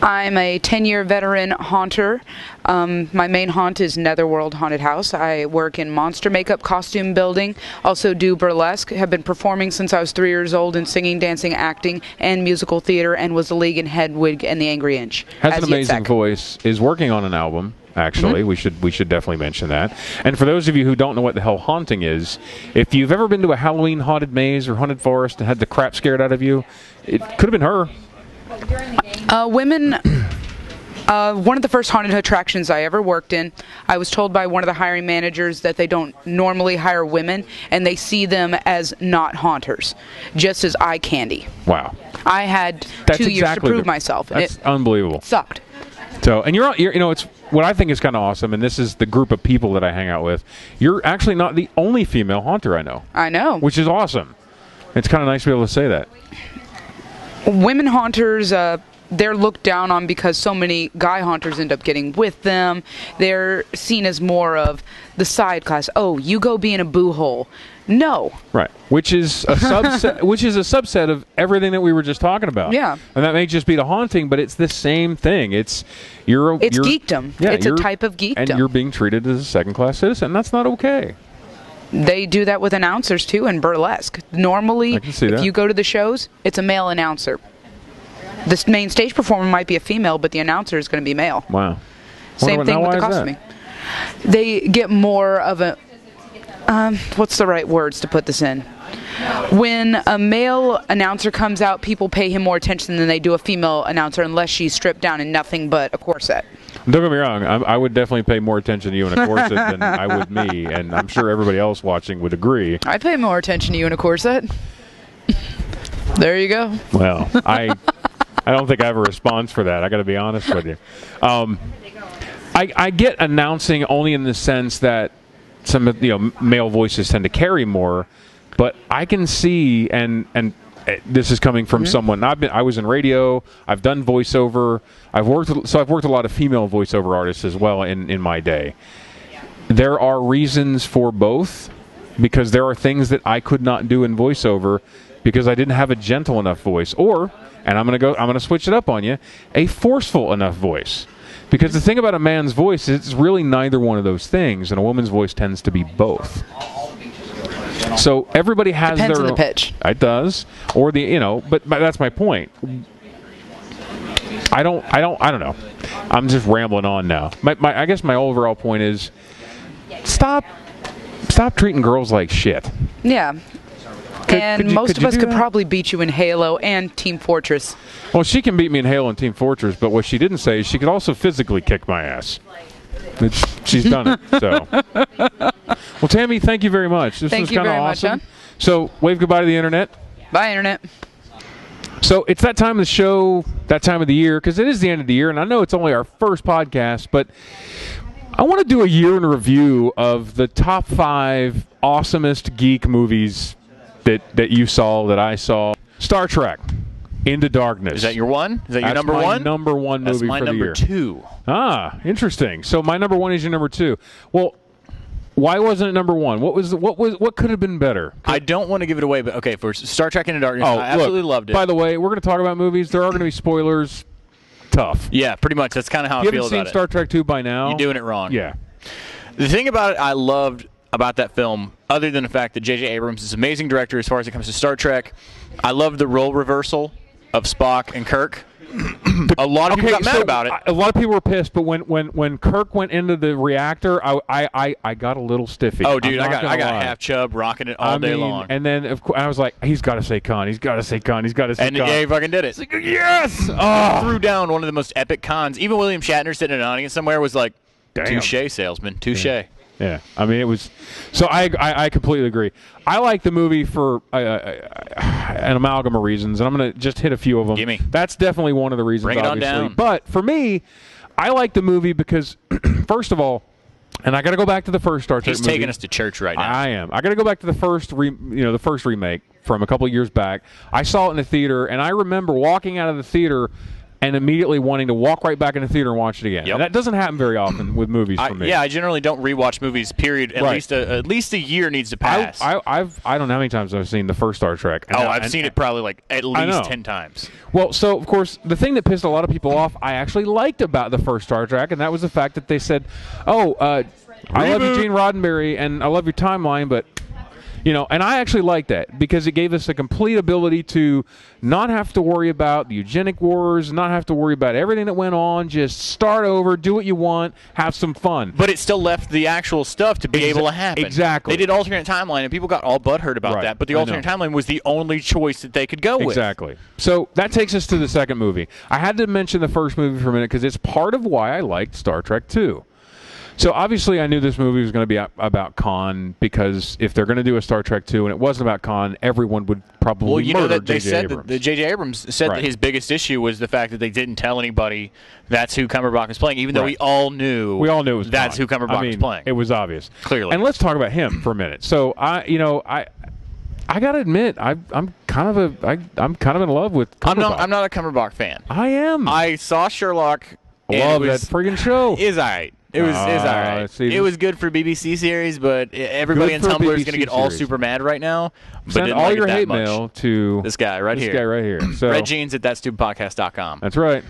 I'm a 10 year veteran haunter. Um, my main haunt is Netherworld Haunted House. I work in monster makeup, costume building, also do burlesque. Have been performing since I was three years old in singing, dancing, acting, and musical theater, and was the league in Hedwig and the Angry Inch. has an amazing Yitzhak. voice. Is working on an album. Actually, Mm-hmm. we should we should definitely mention that. And for those of you who don't know what the hell haunting is, if you've ever been to a Halloween haunted maze or haunted forest and had the crap scared out of you, it could have been her. Uh, women. Uh, one of the first haunted attractions I ever worked in, I was told by one of the hiring managers that they don't normally hire women and they see them as not haunters, just as eye candy. Wow, I had that's two years to prove the- myself, That's it unbelievable. sucked. So, and you're, you're, you know, it's what I think is kind of awesome, and this is the group of people that I hang out with. You're actually not the only female haunter I know, I know. which is awesome. It's kind of nice to be able to say that. Women haunters, uh, they're looked down on because so many guy haunters end up getting with them. They're seen as more of the side class. Oh, you go be in a boo hole. No. Right, which is a subset, which is a subset of everything that we were just talking about. Yeah. and that may just be the haunting, but it's the same thing. It's you're a- It's you're, geekdom. Yeah, It's a type of geekdom. and you're being treated as a second class citizen. That's not okay. They do that with announcers too in burlesque. Normally, I can see if that. you go to the shows, it's a male announcer. The main stage performer might be a female, but the announcer is going to be male. Wow. Same what- thing with the why is that? costuming. They get more of a. Um, what's the right words to put this in? When a male announcer comes out, people pay him more attention than they do a female announcer, unless she's stripped down in nothing but a corset. Don't get me wrong. I, I would definitely pay more attention to you in a corset than I would me, and I'm sure everybody else watching would agree. I pay more attention to you in a corset. there you go. Well, I I don't think I have a response for that. I got to be honest with you. Um, I, I get announcing only in the sense that some of you know male voices tend to carry more, but I can see and and Eh, this is coming from mm-hmm. someone. I've been. I was in radio. I've done voiceover. I've worked. So I've worked a lot of female voiceover artists as well in in my day. There are reasons for both, because there are things that I could not do in voiceover because I didn't have a gentle enough voice, or and I'm gonna go. I'm gonna switch it up on you. A forceful enough voice. Because the thing about a man's voice is it's really neither one of those things, and a woman's voice tends to be both. So everybody has Depends their on the pitch. It does, or the you know, but, but that's my point. I don't, I don't, I don't know. I'm just rambling on now. My, my, I guess my overall point is, stop, stop treating girls like shit. Yeah. and could you- most of us could that? probably beat you in Halo and Team Fortress. Well, she can beat me in Halo and Team Fortress, but what she didn't say is she could also physically kick my ass. It's, she's done it. So, well, Tammy, thank you very much. This Thank was kind of very much, awesome. So, wave goodbye to the internet. Bye, Internet. So it's that time of the show, that time of the year, because it is the end of the year, and I know it's only our first podcast, but I want to do a year in review of the top five awesomest geek movies that that you saw, that I saw. Star Trek, Into Darkness. Is that your one? Is that your That's number my one? Number one That's my for the number year. two. Ah, interesting. So my number one is your number two. Well, why wasn't it number one? What was what was what could have been better? I don't want to give it away, but okay, for Star Trek Into Darkness, Oh, I absolutely look, loved it. By the way, we're going to talk about movies. There are going to be spoilers. Tough. yeah, pretty much. That's kind of how you I feel haven't seen Star. Trek 2 by now? You're doing it wrong. Yeah. The thing about it I loved about that film, other than the fact that J.J. Abrams is an amazing director as far as it comes to Star Trek, I loved the role reversal of Spock and Kirk. A lot of people got mad so about it. A lot of people were pissed, but when, when, when Kirk went into the reactor, I, I, I, I got a little stiffy. oh, dude, I got I got lie. half chub rocking it all I day mean, long. And then of course, I was like, he's got to say con. He's got to say con. He's got to say And con. yeah, he fucking did it. yes. Oh. Threw down one of the most epic cons. Even William Shatner sitting in an audience somewhere was like, touche, salesman, touche. Yeah, I mean it was. So I, I, I completely agree. I like the movie for uh, uh, an amalgam of reasons, and I'm going to just hit a few of them. Gimme. That's definitely one of the reasons. Bring it on obviously. down. But for me, I like the movie because, first of all, and I got to go back to the first Star Trek He's movie. taking us to church right now. I am. I got to go back to the first, re, you know, the first remake from a couple of years back. I saw it in the theater, and I remember walking out of the theater and immediately wanting to walk right back in the theater and watch it again. Yep. And that doesn't happen very often with movies I, for me. yeah, I generally don't rewatch movies. Period. At Right. least a, at least a year needs to pass. I, I've I don't know how many times I've seen the first Star Trek. And oh, I've and- seen it probably like at least ten times. Well, so of course the thing that pissed a lot of people off, I actually liked about the first Star Trek, and that was the fact that they said, "Oh, uh, I love you, Gene Roddenberry, and I love your timeline, but." You know, and I actually like that because it gave us a complete ability to not have to worry about the eugenic wars, not have to worry about everything that went on. Just start over, do what you want, have some fun. But it still left the actual stuff to be Exa- able to happen. exactly. They did alternate timeline, and people got all butthurt about Right. that. But the alternate timeline was the only choice that they could go with. Exactly. So that takes us to the second movie. I had to mention the first movie for a minute because it's part of why I liked Star Trek 2. So obviously, I knew this movie was going to be about Khan because if they're going to do a Star Trek 2 and it wasn't about Khan, everyone would probably Well, you know that they J.J. said Abrams. that the J.J. Abrams said Right. that his biggest issue was the fact that they didn't tell anybody that's who Cumberbatch was playing, even though Right. we all knew we all knew it was that's Khan. who Cumberbatch I mean, was playing. It was obvious. Clearly. And let's talk about him for a minute. So I, you know, I. I gotta admit, I, I'm kind of a, I, I'm kind of in love with. I'm not. I'm not a Cumberbatch fan. I am. I saw Sherlock. and love was, that friggin' show. Is alright. It was is Ah, alright. see, it was good for BBC series, but i- everybody Good in for Tumblr is going to get all series. super mad right now. But Send didn't all like your that hate much. mail to This guy right here. this here. guy right here. So Red jeans at thatstupidpodcast.com. that's right.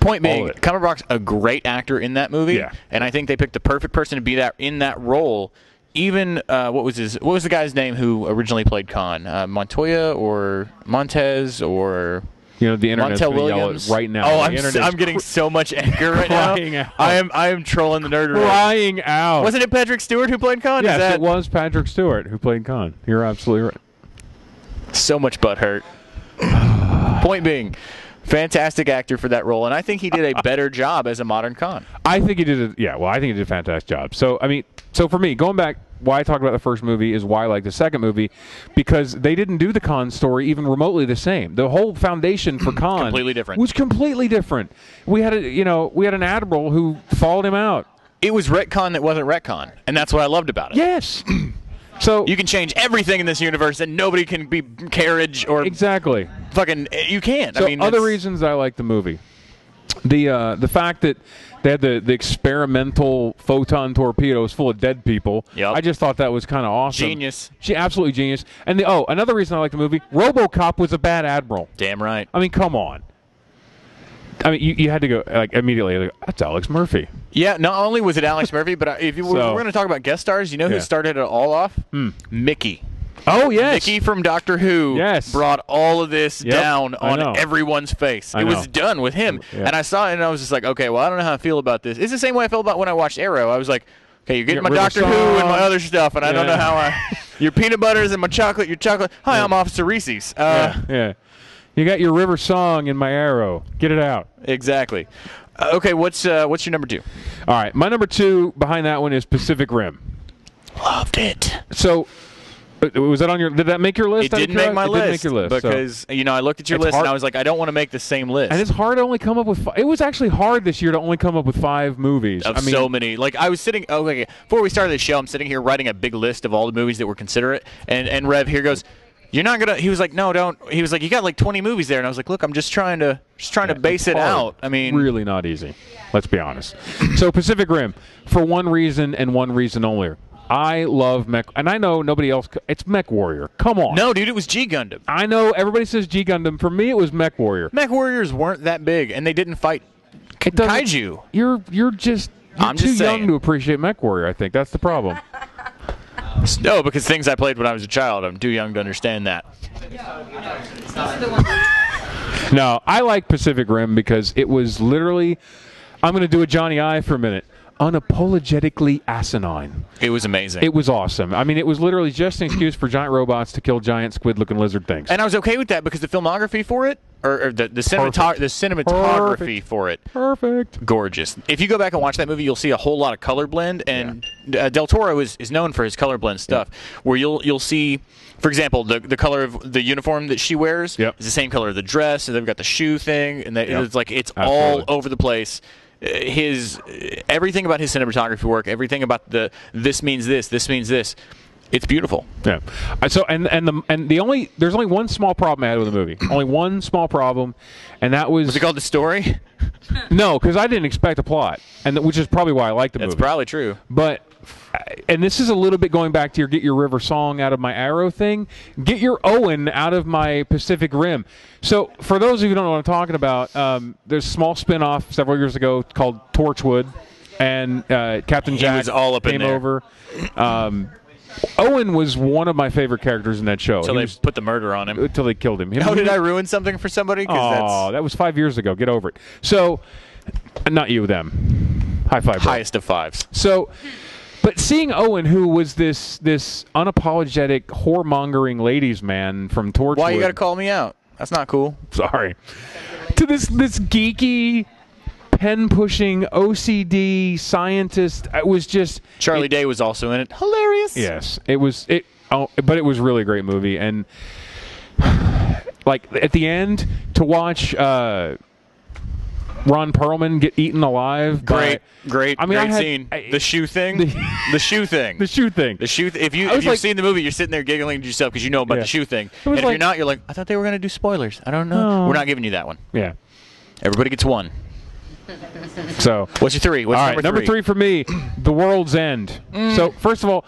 Point being, All of it. A great actor in that movie, Yeah. and I think they picked the perfect person to be that in that role. Even uh, what was his? What was the guy's name who originally played Khan? Uh, Montoya or Montez or You know the internet Montel Williams? right now. Oh, The I'm, s- internet's I'm getting so much anger right now. out. I am I am trolling the nerd. crying out. Wasn't it Patrick Stewart who played Khan? Is Yes, that it was Patrick Stewart who played Khan. You're absolutely right. so much butt hurt. Point being, fantastic actor for that role, and I think he did a better job as a modern Khan. I think he did a yeah. Well, I think he did a fantastic job. So I mean, so for me, going back, why I talked about the first movie is why I like the second movie because they didn't do the Khan story even remotely the same. The whole foundation for Khan Completely different. was completely different. We had a you know we had an admiral who followed him out. It was retcon that wasn't retcon, and that's what I loved about it. Yes. So You can change everything in this universe, and nobody can be carriage or exactly. fucking. You can't. So I mean, other reasons I like the movie, the uh, the fact that they had the, the experimental photon torpedoes full of dead people. Yep. I just thought that was kind of awesome. Genius. Ge- absolutely genius. And the oh, another reason I like the movie, RoboCop was a bad admiral. Damn right. I mean, come on. I mean, you, you had to go like immediately. Like, That's Alex Murphy. Yeah, not only was it Alex Murphy, but uh, if you, So- we're going to talk about guest stars, you know who Yeah. Hmm. started it all off? Mickey. Oh yes, Mickey from Doctor Who Yes. brought all of this Yep, down on everyone's face. I it was done with him. Yeah. And I saw it and I was just like, okay, well, I don't know how I feel about this. It's the same way I felt about when I watched Arrow. I was like, okay, you're getting Get my Doctor Who and my other stuff, and I don't know how I. Your peanut butters and my chocolate, your chocolate. Hi, I'm Officer Reese's. Uh, yeah, yeah. You got your River Song in my arrow. Get it out. Exactly. Uh, okay, what's uh, what's your number two? All right, my number two behind that one is Pacific Rim. Loved it. So, Uh, was that on your? Did that make your list? It didn't make my curiosity? list didn't make your list so- because you know I looked at your It's list hard- and I was like, I don't want to make the same list. and it's hard to only come up with. Five. It was actually hard this year to only come up with five movies. of I mean, so many. Like I was sitting. Oh, okay. Before we started the show, I'm sitting here writing a big list of all the movies that were considerate. And and Rev here goes. You're not gonna. He was like, no, don't. He was like, you got like 20 movies there, and I was like, look, I'm just trying to just trying to base it hard. out. I mean, really not easy. Let's be honest. so Pacific Rim, for one reason and one reason only. I love Mech, and I know nobody else. It's Mech Warrior. Come on. no, dude, it was G Gundam. I know everybody says G Gundam. For me, it was Mech Warrior. Mech Warriors weren't that big, and they didn't fight It kaiju. You're you're just you're I'm too just young to appreciate Mech Warrior. I think that's the problem. No, because things I played when I was a child, I'm too young to understand that. No, I like Pacific Rim because it was literally. I'm going to do a Johnny I for a minute. Unapologetically asinine. It was amazing. It was awesome. I mean, it was literally just an excuse for giant robots to kill giant squid-looking lizard things. and I was okay with that because the filmography for it, or, or the the, cinematog- the cinematography Perfect. for it, Perfect. gorgeous. If you go back and watch that movie, you'll see a whole lot of color blend, and uh, Del Toro is, is known for his color blend stuff. Where you'll you'll see, for example, the the color of the uniform that she wears Yep. is the same color of the dress, and they've got the shoe thing, and they, Yep. it's like it's Absolutely. all over the place. His everything about his cinematography work, everything about the this means this, this means this. It's beautiful. Yeah. Uh, So and and the and the only there's only one small problem I had with the movie. only one small problem, and that was, Is it called the story? no, because I didn't expect a plot, and th- which is probably why I like the That's movie. probably true. But and this is a little bit going back to your get your river song out of my arrow thing. Get your Owen out of my Pacific Rim. So for those of you who don't know what I'm talking about, um, there's a small spin-off several years ago called Torchwood, and uh, Captain Jack was all up in came there. over. Um, Owen was one of my favorite characters in that show. So they was- put the murder on him. until they killed him. Oh, did I ruin something for somebody? Oh, that was five years ago. Get over it. So, not you, them. High five. bro. highest of fives. So, but seeing Owen, who was this this unapologetic whoremongering ladies man from Torchwood. Why you got to call me out? That's not cool. Sorry. To this this geeky, pen pushing OCD scientist. It was just Charlie it- Day was also in it. Hilarious. Yes, it was it. Oh, but it was really a really great movie, and like at the end to watch uh, Ron Perlman get eaten alive. by- Great, great, I mean, I great had- scene. I- the shoe thing. The- The, shoe thing. the shoe thing. The shoe. Th- if you I if you've like- seen the movie, you're sitting there giggling to yourself because you know about Yeah. the shoe thing. And if you're not, you're like, I thought they were going to do spoilers. I don't know. No. We're not giving you that one. yeah. Everybody gets one. So. What's your three? What's all right, number, number three for me, The World's End. Mm. So first of all,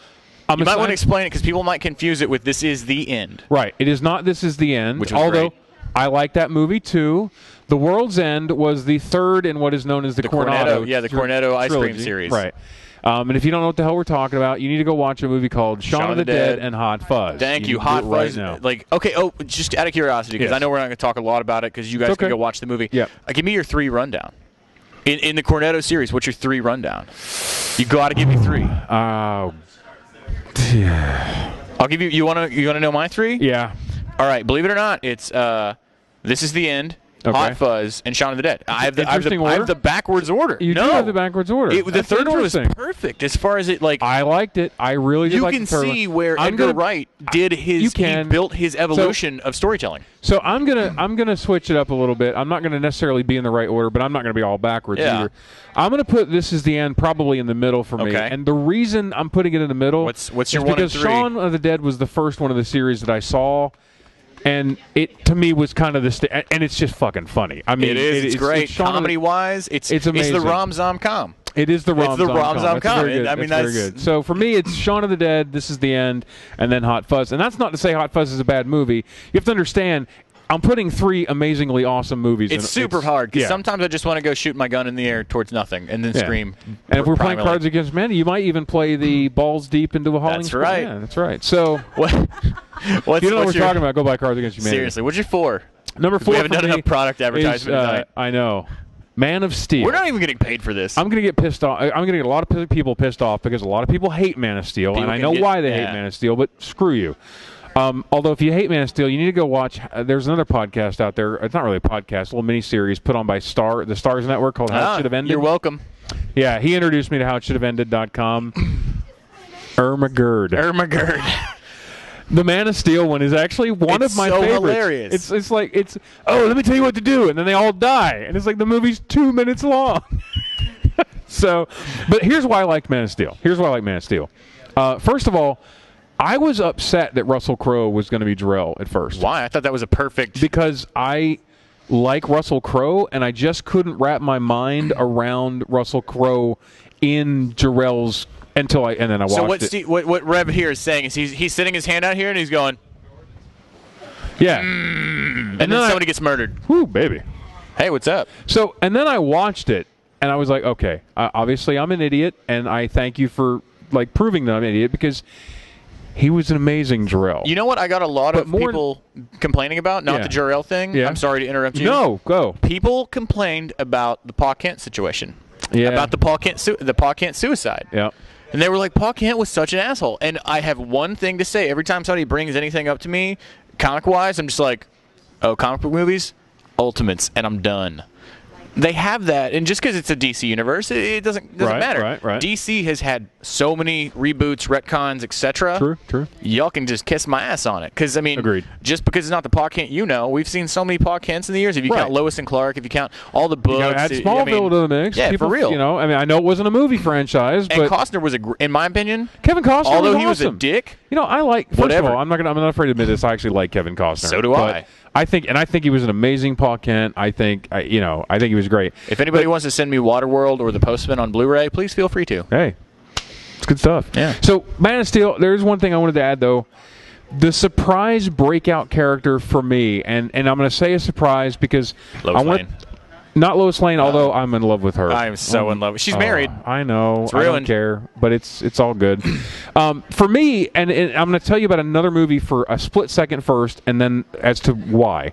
I'm You might want to explain it because people might confuse it with "This is the end." Right. It is not This Is the End. Which although great. I like that movie too. The World's End was the third in what is known as the, The Cornetto- yeah, the Cornetto ice cream series. Right. Um, and if you don't know what the hell we're talking about, you need to go watch a movie called Shaun, of the, Dead. and Hot Fuzz. Thank you, can Hot it right Fuzz. now. Like, okay, oh, just out of curiosity, because Yes. I know we're not going to talk a lot about it, because you guys okay. can go watch the movie. Yep. Uh, give me your three rundown. In, in the Cornetto series, what's your three rundown? You got to give me three. Oh, I'll give you. You want to? You want to know my three? yeah. All right. Believe it or not, it's uh, this is the end. Okay. Hot Fuzz, and Shaun of the Dead. I have the, I have the, I have the backwards order. You do no. have the backwards order. It, the third one was perfect as far as it like. I liked it. I really did you like can see one. where I'm Edgar gonna- Wright did his. you can. He built his evolution of storytelling. So I'm gonna I'm gonna switch it up a little bit. I'm not gonna necessarily be in the right order, but I'm not gonna be all backwards Yeah. either. I'm gonna put this is the end probably in the middle for me. Okay. And the reason I'm putting it in the middle What's- what's your is one because? Shaun of the Dead was the first one of the series that I saw. And it to me was kind of the sta- and it's just fucking funny. I mean, It is. it- it's, great. Shaun of the- Comedy wise, it's It's amazing. It's the rom zom com. It is the It's the That's very com. good. I mean, that's, that's- very good. So for me, it's Shaun of the Dead. This is the end, and then Hot Fuzz. And that's not to say Hot Fuzz is a bad movie. You have to understand. I'm putting three amazingly awesome movies. It's in, super hard because yeah. sometimes I just want to go shoot my gun in the air towards nothing and then Yeah. scream. And if we're playing. Cards Against Humanity, you might even play the balls deep into a hauling. That's right. Yeah, that's right. So what? What's, you know what we're your, talking about. Go buy Cards Against Humanity. Seriously, what's your four? Number four. We haven't for done enough product is, advertisement uh, tonight. I know. Man of Steel. We're not even getting paid for this. I'm going to get pissed off. I'm going to get a lot of people pissed off because a lot of people hate Man of Steel, People and I know get- why they yeah. hate Man of Steel. But screw you. Um, although if you hate Man of Steel, you need to go watch. Uh, there's another podcast out there. It's not really a podcast, a little mini series put on by Star, the Stars Network called How It Ah, Should Have Ended. You're welcome. Yeah, he introduced me to How It Should Have Ended.com. Irma Gerd. Irma Gerd. The Man of Steel one is actually one It's of my so favorites. hilarious. It's it's like it's oh let me tell you what to do and then they all die and it's like the movie's two minutes long. so, but here's why I like Man of Steel. Here's why I like Man of Steel. Uh, first of all, I was upset that Russell Crowe was going to be Jor-El at first Why? I thought that was a perfect. because I like Russell Crowe and I just couldn't wrap my mind around Russell Crowe in Jor-El's until I and then I watched so what, it. Steve, what what Rev here is saying is he's he's sitting his hand out here and he's going, yeah, and, then then I- somebody gets murdered. whoo baby. Hey, what's up? So, and then I watched it, and I was like, okay, uh, obviously I'm an idiot, and I thank you for like proving that I'm an idiot because he was an amazing Jor-El. You know what? I got a lot But of more- people complaining about not Yeah. the Jor-El thing. Yeah. I'm sorry to interrupt you. no, go. people complained about the Pa Kent situation. Yeah. About the Pa Kent su- the Pa Kent suicide. Yeah. And they were like, Pa Kent was such an asshole. And I have one thing to say. Every time somebody brings anything up to me, comic wise, I'm just like, oh, comic book movies, Ultimates, and I'm done. They have that, and just because it's a DC universe, it, it doesn't doesn't Right, matter. right, right. DC has had so many reboots, retcons, etc. True, true. Y'all can just kiss my ass on it, because I mean, Agreed. just because it's not the Pa Kent you know, we've seen so many Pa Kents in the years. If you Right. count Lois and Clark, if you count all the books, You add Smallville I mean, to the mix. Yeah, People, for real. You know, I mean, I know it wasn't a movie franchise, and but Costner was a, gr- in my opinion, Kevin Costner, although was he was a dick, You know, I like. First Whatever. of all, I'm not gonna. I'm not afraid to admit this. I actually like Kevin Costner. So do I. I think, and I think he was an amazing Pa Kent. I think, I, you know, I think he was great. If anybody wants to send me Waterworld or The Postman on Blu-ray, please feel free to. Hey, it's good stuff. Yeah. So, Man of Steel. There's one thing I wanted to add though. The surprise breakout character for me, and and I'm going to say a surprise because Lois I want. Not Lois Lane, although I'm in love with her. I am so in love. She's Oh, married. I know. It's I don't ruined. care, but it's it's all good. um, for me, and, and I'm going to tell you about another movie for a split second first, and then as to why.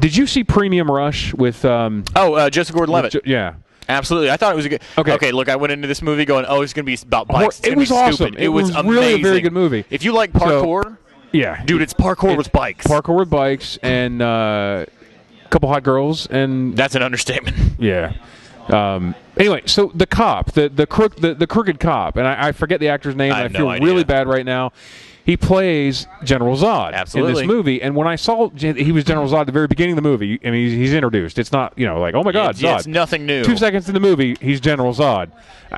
Did you see Premium Rush with? Um, Oh, uh, Joseph Gordon-Levitt. Jo- yeah. Absolutely. I thought it was a good. Okay. Okay. Look, I went into this movie going, "Oh, it's going to be about Hor- bikes." It's it gonna was be awesome. stupid. It was amazing. really a very good movie. If you like So- parkour, Yeah, dude, it's parkour with bikes. parkour with bikes and uh, couple hot girls and That's an understatement. yeah. Um, anyway, so the cop, the the crook, the, the crooked cop, and I, I forget the actor's name. I I feel no really bad right now. He plays General Zod in this movie, and when I saw he was General Zod at the very beginning of the movie, I mean he's, he's introduced. It's not you know like oh my god, it's, Zod. it's nothing new. Two seconds in the movie, he's General Zod,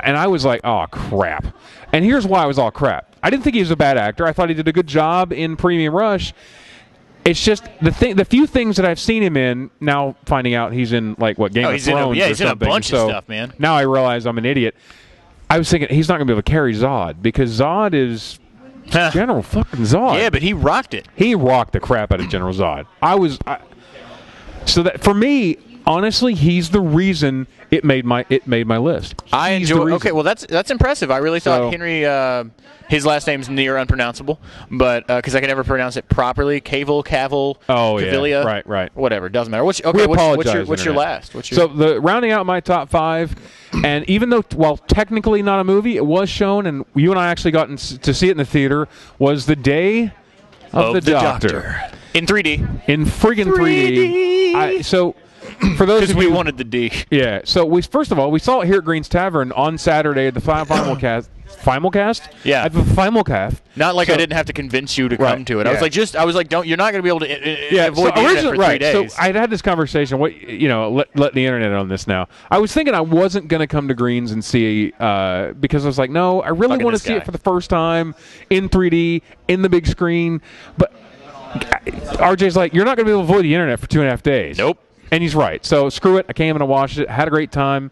and I was like, oh crap. And here's why I was all crap. I didn't think he was a bad actor. I thought he did a good job in Premium Rush. It's just the thing, the few things that I've seen him in. Now finding out he's in like what Game Oh, of he's in a- yeah, he's in a bunch of stuff, man. Now I realize I'm an idiot. I was thinking he's not going to be able to carry Zod because Zod is General fucking Zod. yeah, but he rocked it. he rocked the crap out of General Zod. I was I, so that for me, honestly, he's the reason it made my it made my list. I He's the enjoy. Okay, well that's that's impressive. I really thought So- Henry. Uh, his last name's near unpronounceable, but because I can never pronounce it properly, Cavill, Cavill, Oh, yeah. Cavillia, Right, right. whatever, doesn't matter. What's okay? we what's, apologize. what's your what's your last? What's your so the rounding out my top five, and even though while technically not a movie, it was shown, and you and I actually got in, to see it in the theater. Was the day of, of the, doctor. in 3D? in friggin' 3D. 3D. I, so for those Because we wanted the D. yeah. So we first of all we saw it here at Green's Tavern on Saturday at the fi- final cast. Final cast? Yeah. At the final cast. Not like I didn't have to convince you to Right, come to it. I was yeah. like, just I was like, don't. You're not going to be able to uh, uh, yeah, avoid so the internet for three right. days. So I'd had this conversation. What you know, let, let the internet on this now. I was thinking I wasn't going to come to Greens and see uh, because I was like, no, I really want to see guy. it for the first time in 3D in the big screen. But RJ's like, you're not going to be able to avoid the internet for two and a half days. Nope. And he's right. So screw it. I came and I watched it. Had a great time.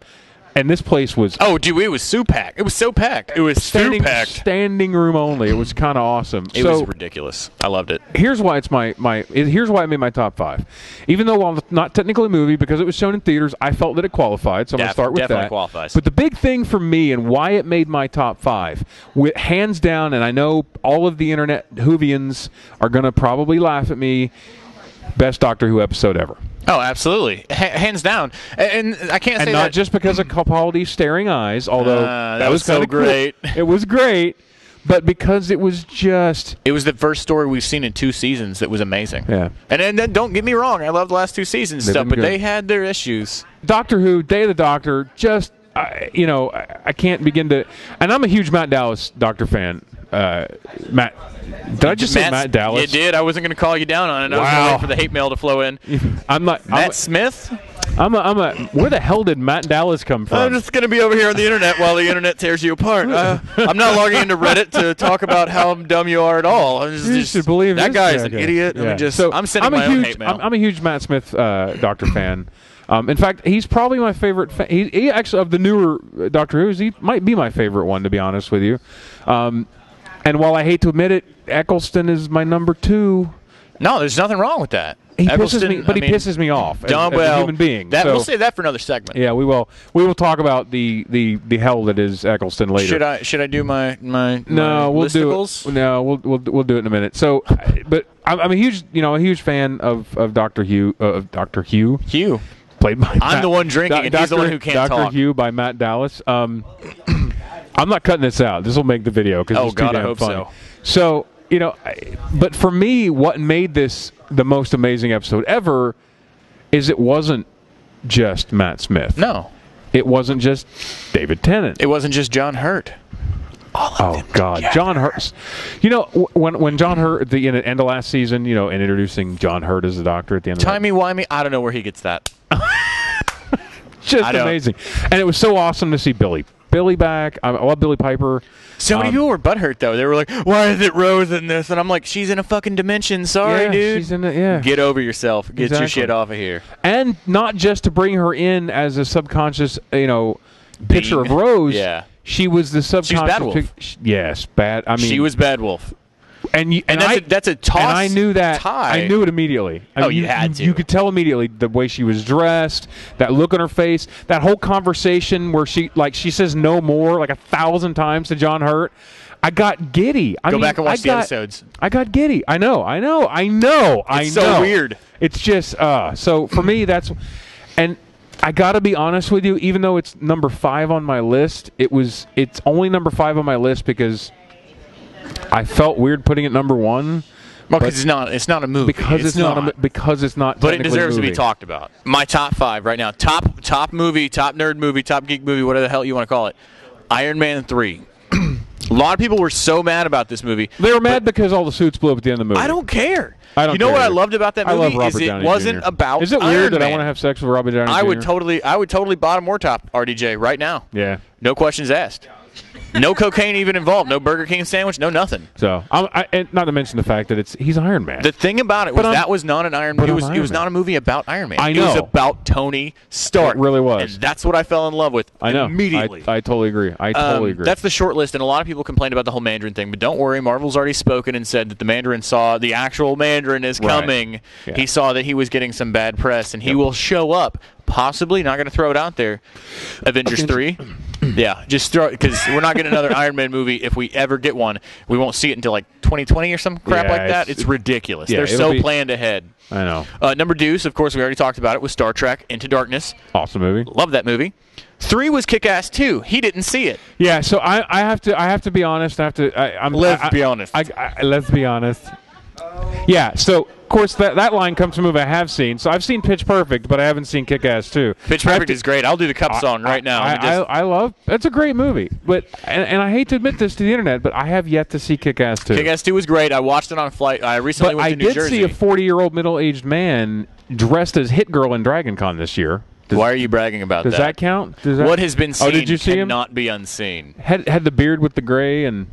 And this place was oh, dude, it was so packed. It was so packed. It was so standing, packed. standing room only. It was kind of awesome. It so, was ridiculous. I loved it. here's why it's my my here's why I made my top five. Even though while it's not technically a movie because it was shown in theaters, I felt that it qualified. So I'm gonna Def- start with definitely that. qualifies. But the big thing for me and why it made my top five, with hands down, and I know all of the internet Whovians are gonna probably laugh at me. Best Doctor Who episode ever, Oh, absolutely, H- hands down. And, and I can't and say not that just because of Capaldi's staring eyes, although Uh, that was so kinda cool. great. It was great, but because it was just It was the first story we've seen in two seasons that was amazing. Yeah. And then, then don't get me wrong, I love the last two seasons They've stuff, but good. they had their issues. Doctor Who, Day of the Doctor, just I you know, I, I can't begin to. And I'm a huge Matt Dallas Doctor fan. Uh, Matt, did I just say Matt Dallas? You did. I wasn't going to call you down on it. I was Wow. going to wait for the hate mail to flow in. I'm not. Matt I'm, Smith? I'm a, I'm a. Where the hell did Matt Dallas come from? I'm just going to be over here on the internet while the internet tears you apart. Uh, I'm not logging into Reddit to talk about how dumb you are at all. I'm just, you just- should believe that guy is an guy. idiot. Yeah. just so I'm sending a my huge, own hate mail. I'm, I'm a huge Matt Smith uh, Doctor fan. Um, in fact, he's probably my favorite. Fa- he, he actually of the newer uh, Doctor Who's, he might be my favorite one to be honest with you. Um, and while I hate to admit it, Eccleston is my number two. no, there's nothing wrong with that. He pisses Eccleston, me, but I he mean, pisses me off as, dumb, as well, a human being. That, So- we'll save that for another segment. yeah, we will. We will talk about the the, the hell that is Eccleston later. Should I should I do my my No, my we'll do it. No, we'll we'll we'll do it in a minute. So, but I'm, I'm a huge you know a huge fan of of Doctor Hugh uh, of Doctor Hugh Hugh. played by. I'm the one drinking, and he's the one who can't Doctor talk. Hugh by Matt Dallas. Um, I'm not cutting this out. This will make the video because Oh, it's too God, I damn hope funny. so. So you know, I, but for me, what made this the most amazing episode ever is it wasn't just Matt Smith. No, It wasn't just David Tennant. it wasn't just John Hurt. Oh God, John Hurt. You know when when John Hurt at the end, end of last season, you know, and introducing John Hurt as the Doctor at the end. of Timey wimey. I don't know where he gets that. that. just I don't- amazing, and it was so awesome to see Billie Billie back. I, I love Billie Piper. So many Um, people were butthurt though. They were like, "Why is it Rose in this?" And I'm like, "She's in a fucking dimension. Sorry, yeah, dude. she's in it. Yeah, Get over yourself. Get your shit off of here." and not just to bring her in as a subconscious, you know, picture of Rose. Yeah. She was the subconscious. She's Bad Wolf. yes, bad. I mean, she was Bad Wolf. And you, and, and that's I, a- that's a toss And I knew that. tie. I knew it immediately. I Oh, mean, you had to. You could tell immediately the way she was dressed, that look on her face, that whole conversation where she like she says no more like a thousand times to John Hurt. I got giddy. I Go mean, back and watch I the got- episodes. I got giddy. I know. I know. I know. I It's know. so weird. It's just uh. So for me, that's and. I gotta be honest with you. Even though it's number five on my list, it was it's only number five on my list because I felt weird putting it number one Well, because it's not it's not a movie. because it's, not, a, because it's not but it deserves to be talked about. My top five right now: top top movie, top nerd movie, top geek movie, whatever the hell you want to call it. Iron Man three. a lot of people were so mad about this movie. They were mad because all the suits blew up at the end of the movie. I don't care. I don't You know care what I loved about that movie? I movie love Robert is it Downey wasn't Jr. about. Is it weird Iron that I want to have sex with Robert Downey I Jr.? would totally, I would totally bottom or top RDJ right now. Yeah. No questions asked. No cocaine even involved. No Burger King sandwich. No nothing. So, I'm, I, and not to mention the fact that it's he's Iron Man. The thing about it was But I'm- that was not an Iron. but It I'm was it was Man. not a movie about Iron Man. I It was know. about Tony Stark. It really was. and that's what I fell in love with. I know. immediately. I, I totally agree. I totally Um, agree. That's the short list, and a lot of people complained about the whole Mandarin thing. But don't worry, Marvel's already spoken and said that the Mandarin saw the actual Mandarin is Right. coming. Yeah. He saw that he was getting some bad press, and he will show up. Possibly, not going to throw it out there. Avengers three, yeah, just throw it because we're not getting another Iron Man movie if we ever get one. We won't see it until like 2020 or some crap Yeah, like that. it's- It's ridiculous. yeah, They're so be- planned ahead. I know. Uh, number deuce, of course, we already talked about it. with Star Trek Into Darkness. Awesome movie. Love that movie. Three was Kick Ass 2. He didn't see it. Yeah. So I, I have to I have to be honest. I have to. I, I'm, Let's I, be honest. I, I, let's be honest. Yeah. So of course that that line comes from a movie I have seen. So I've seen Pitch Perfect, but I haven't seen Kick Ass 2. Pitch Perfect to- is great. I'll do the cup song right now. I, just- I, I love. That's a great movie, but and, and I hate to admit this to the internet, but I have yet to see Kick Ass 2. Kick Ass 2 was great. I watched it on a flight. I recently but went I to New Jersey. I did see a 40 year old middle aged man dressed as Hit Girl in Dragon Con this year. Does, Why are you bragging about that? does that count? Does that, What has been seen Oh, did you see him? cannot be unseen. Had had the beard with the gray, and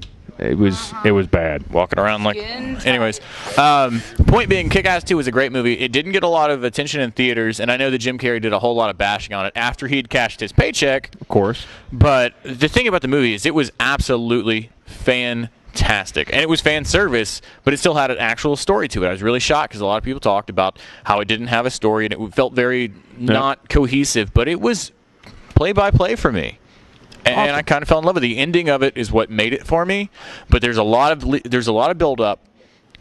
it was it was bad. Walking around like. Anyways, um, point being, Kick Ass 2 was a great movie. It didn't get a lot of attention in theaters, and I know that Jim Carrey did a whole lot of bashing on it after he'd cashed his paycheck. Of course. But the thing about the movie is it was absolutely fantastic. And it was fan service, but it still had an actual story to it. I was really shocked because a lot of people talked about how it didn't have a story and it felt very not cohesive, but it was play by play for me. And, and I kind of fell in love with it. the ending of it is what made it for me, but there's a lot of there's a lot of build up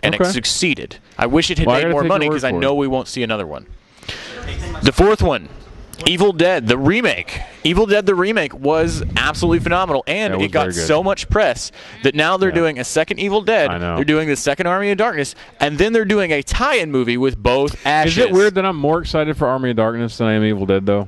and Okay. it succeeded. I wish it had Well, made more money because I know it. we won't see another one. The fourth one, Evil Dead, the remake. Evil Dead, the remake was absolutely phenomenal, and it got so much press that now they're Yeah. doing a second Evil Dead. I know. They're doing the second Army of Darkness, and then they're doing a tie-in movie with both Ashes. Is it weird that I'm more excited for Army of Darkness than I am Evil Dead, though?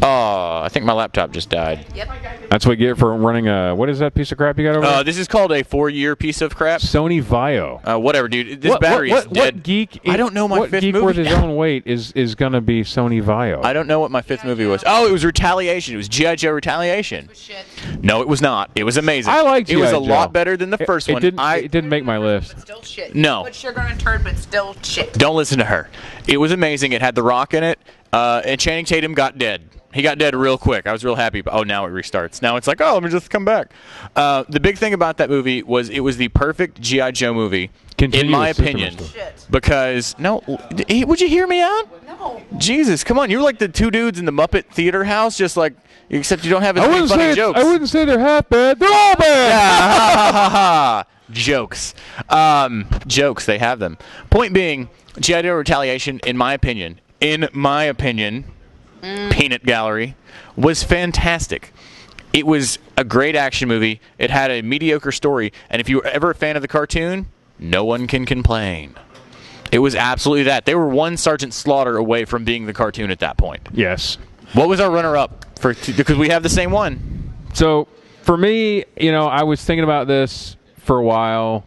Oh, I think my laptop just died. Yep. That's what you get for running a. What is that piece of crap you got over Uh, there? this is called a four-year piece of crap. Sony Vaio. Uh, whatever, dude. This what, battery what, is what, dead. What geek? I don't know my what fifth geek movie. worth his own weight is is gonna be Sony Vaio. I don't know what my fifth movie was. Oh, it was Retaliation. It was G.I. Joe Retaliation. Shit. No, it was not. It was amazing. I liked It was G.I. a Joe. lot better than the It- first it one. Didn't, I it didn't make my list. Still shit. No. Put sugar on a turd, but still shit. don't listen to her. It was amazing. It had The Rock in it, uh, and Channing Tatum got dead. He got dead real quick. I was real happy. But, oh, now it restarts. Now it's like, oh, let me just come back. Uh, the big thing about that movie was it was the perfect GI Joe movie, Continue in my with opinion. of Stuff. Because no, d- would you hear me out? No. Jesus, come on! You're like the two dudes in the Muppet Theater House, just like except you don't have as I many wouldn't funny say it's- jokes. I wouldn't say they're half bad. They're all bad. jokes. Um, jokes. They have them. Point being, G.I. Joe Retaliation, in my opinion, in my opinion, Peanut Gallery was fantastic. It was a great action movie. It had a mediocre story, and if you were ever a fan of the cartoon, no one can complain. It was absolutely that. They were one Sergeant Slaughter away from being the cartoon at that point. yes. What was our runner-up for? Because we have the same one. So for me, you know, I was thinking about this for a while,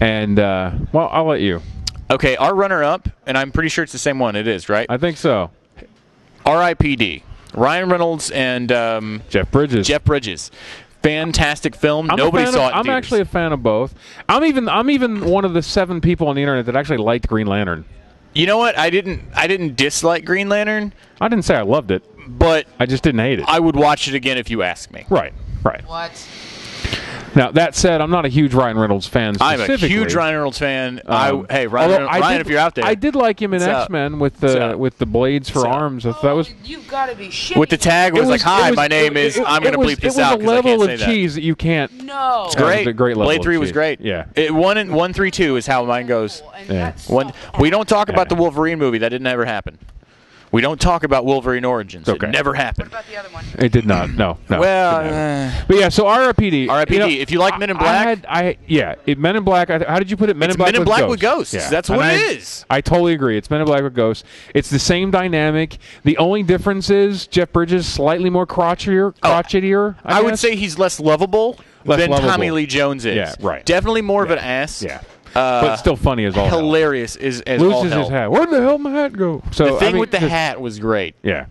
and uh, well, I'll let you. Okay, our runner-up, and I'm pretty sure it's the same one. It is right. I think so. R.I.P.D. Ryan Reynolds and um, Jeff Bridges. Jeff Bridges. Fantastic film. I'm Nobody saw of- it. I'm theaters. actually a fan of both. I'm even I'm even one of the seven people on the internet that actually liked Green Lantern. You know what? I didn't. I didn't dislike Green Lantern, I didn't say I loved it. but I just didn't hate it. I would watch it again if you asked me. right. Right. What? Now that said, I'm not a huge Ryan Reynolds fan. I'm a huge Ryan Reynolds fan. Um, I, hey, Ryan, although I Ryan did- if you're out there, I did like him in X Men with the with the blades for arms. I that was. You've got to be shitting. with the tag it was, like, "Hi, was- my name it- is." it- I'm going to bleep this out." It was out a 'cause level of say that. cheese that you can't. No. It's That was great. a great level Blade of three was great. Yeah. It, one and one three two is how mine goes. And Yeah. One. We don't talk about the Wolverine movie. That didn't ever happen. We don't talk about Wolverine origins. Okay. It never happened. What about the other one? It did not. No. no Well, uh, but yeah. So RIPD. RIPD. you know, If you like Men in Black- I had, I yeah. It, Men in Black. I, how did you put it? Men It's in Black. Men in with Black ghosts. with ghosts. Yeah. That's And what I, it is. I totally agree. It's Men in Black with ghosts. It's the same dynamic. The only difference is Jeff Bridges slightly more crotchetier. Crotchetier. I, Oh, I would say he's less lovable Less than lovable. Tommy Lee Jones is. Yeah, right. Definitely more of an ass. Yeah. Uh, but still funny as all. hell. hilarious is as all Loses hell. his hat. Where the hell my hat go? So The I thing mean, with the just- hat was great. Yeah.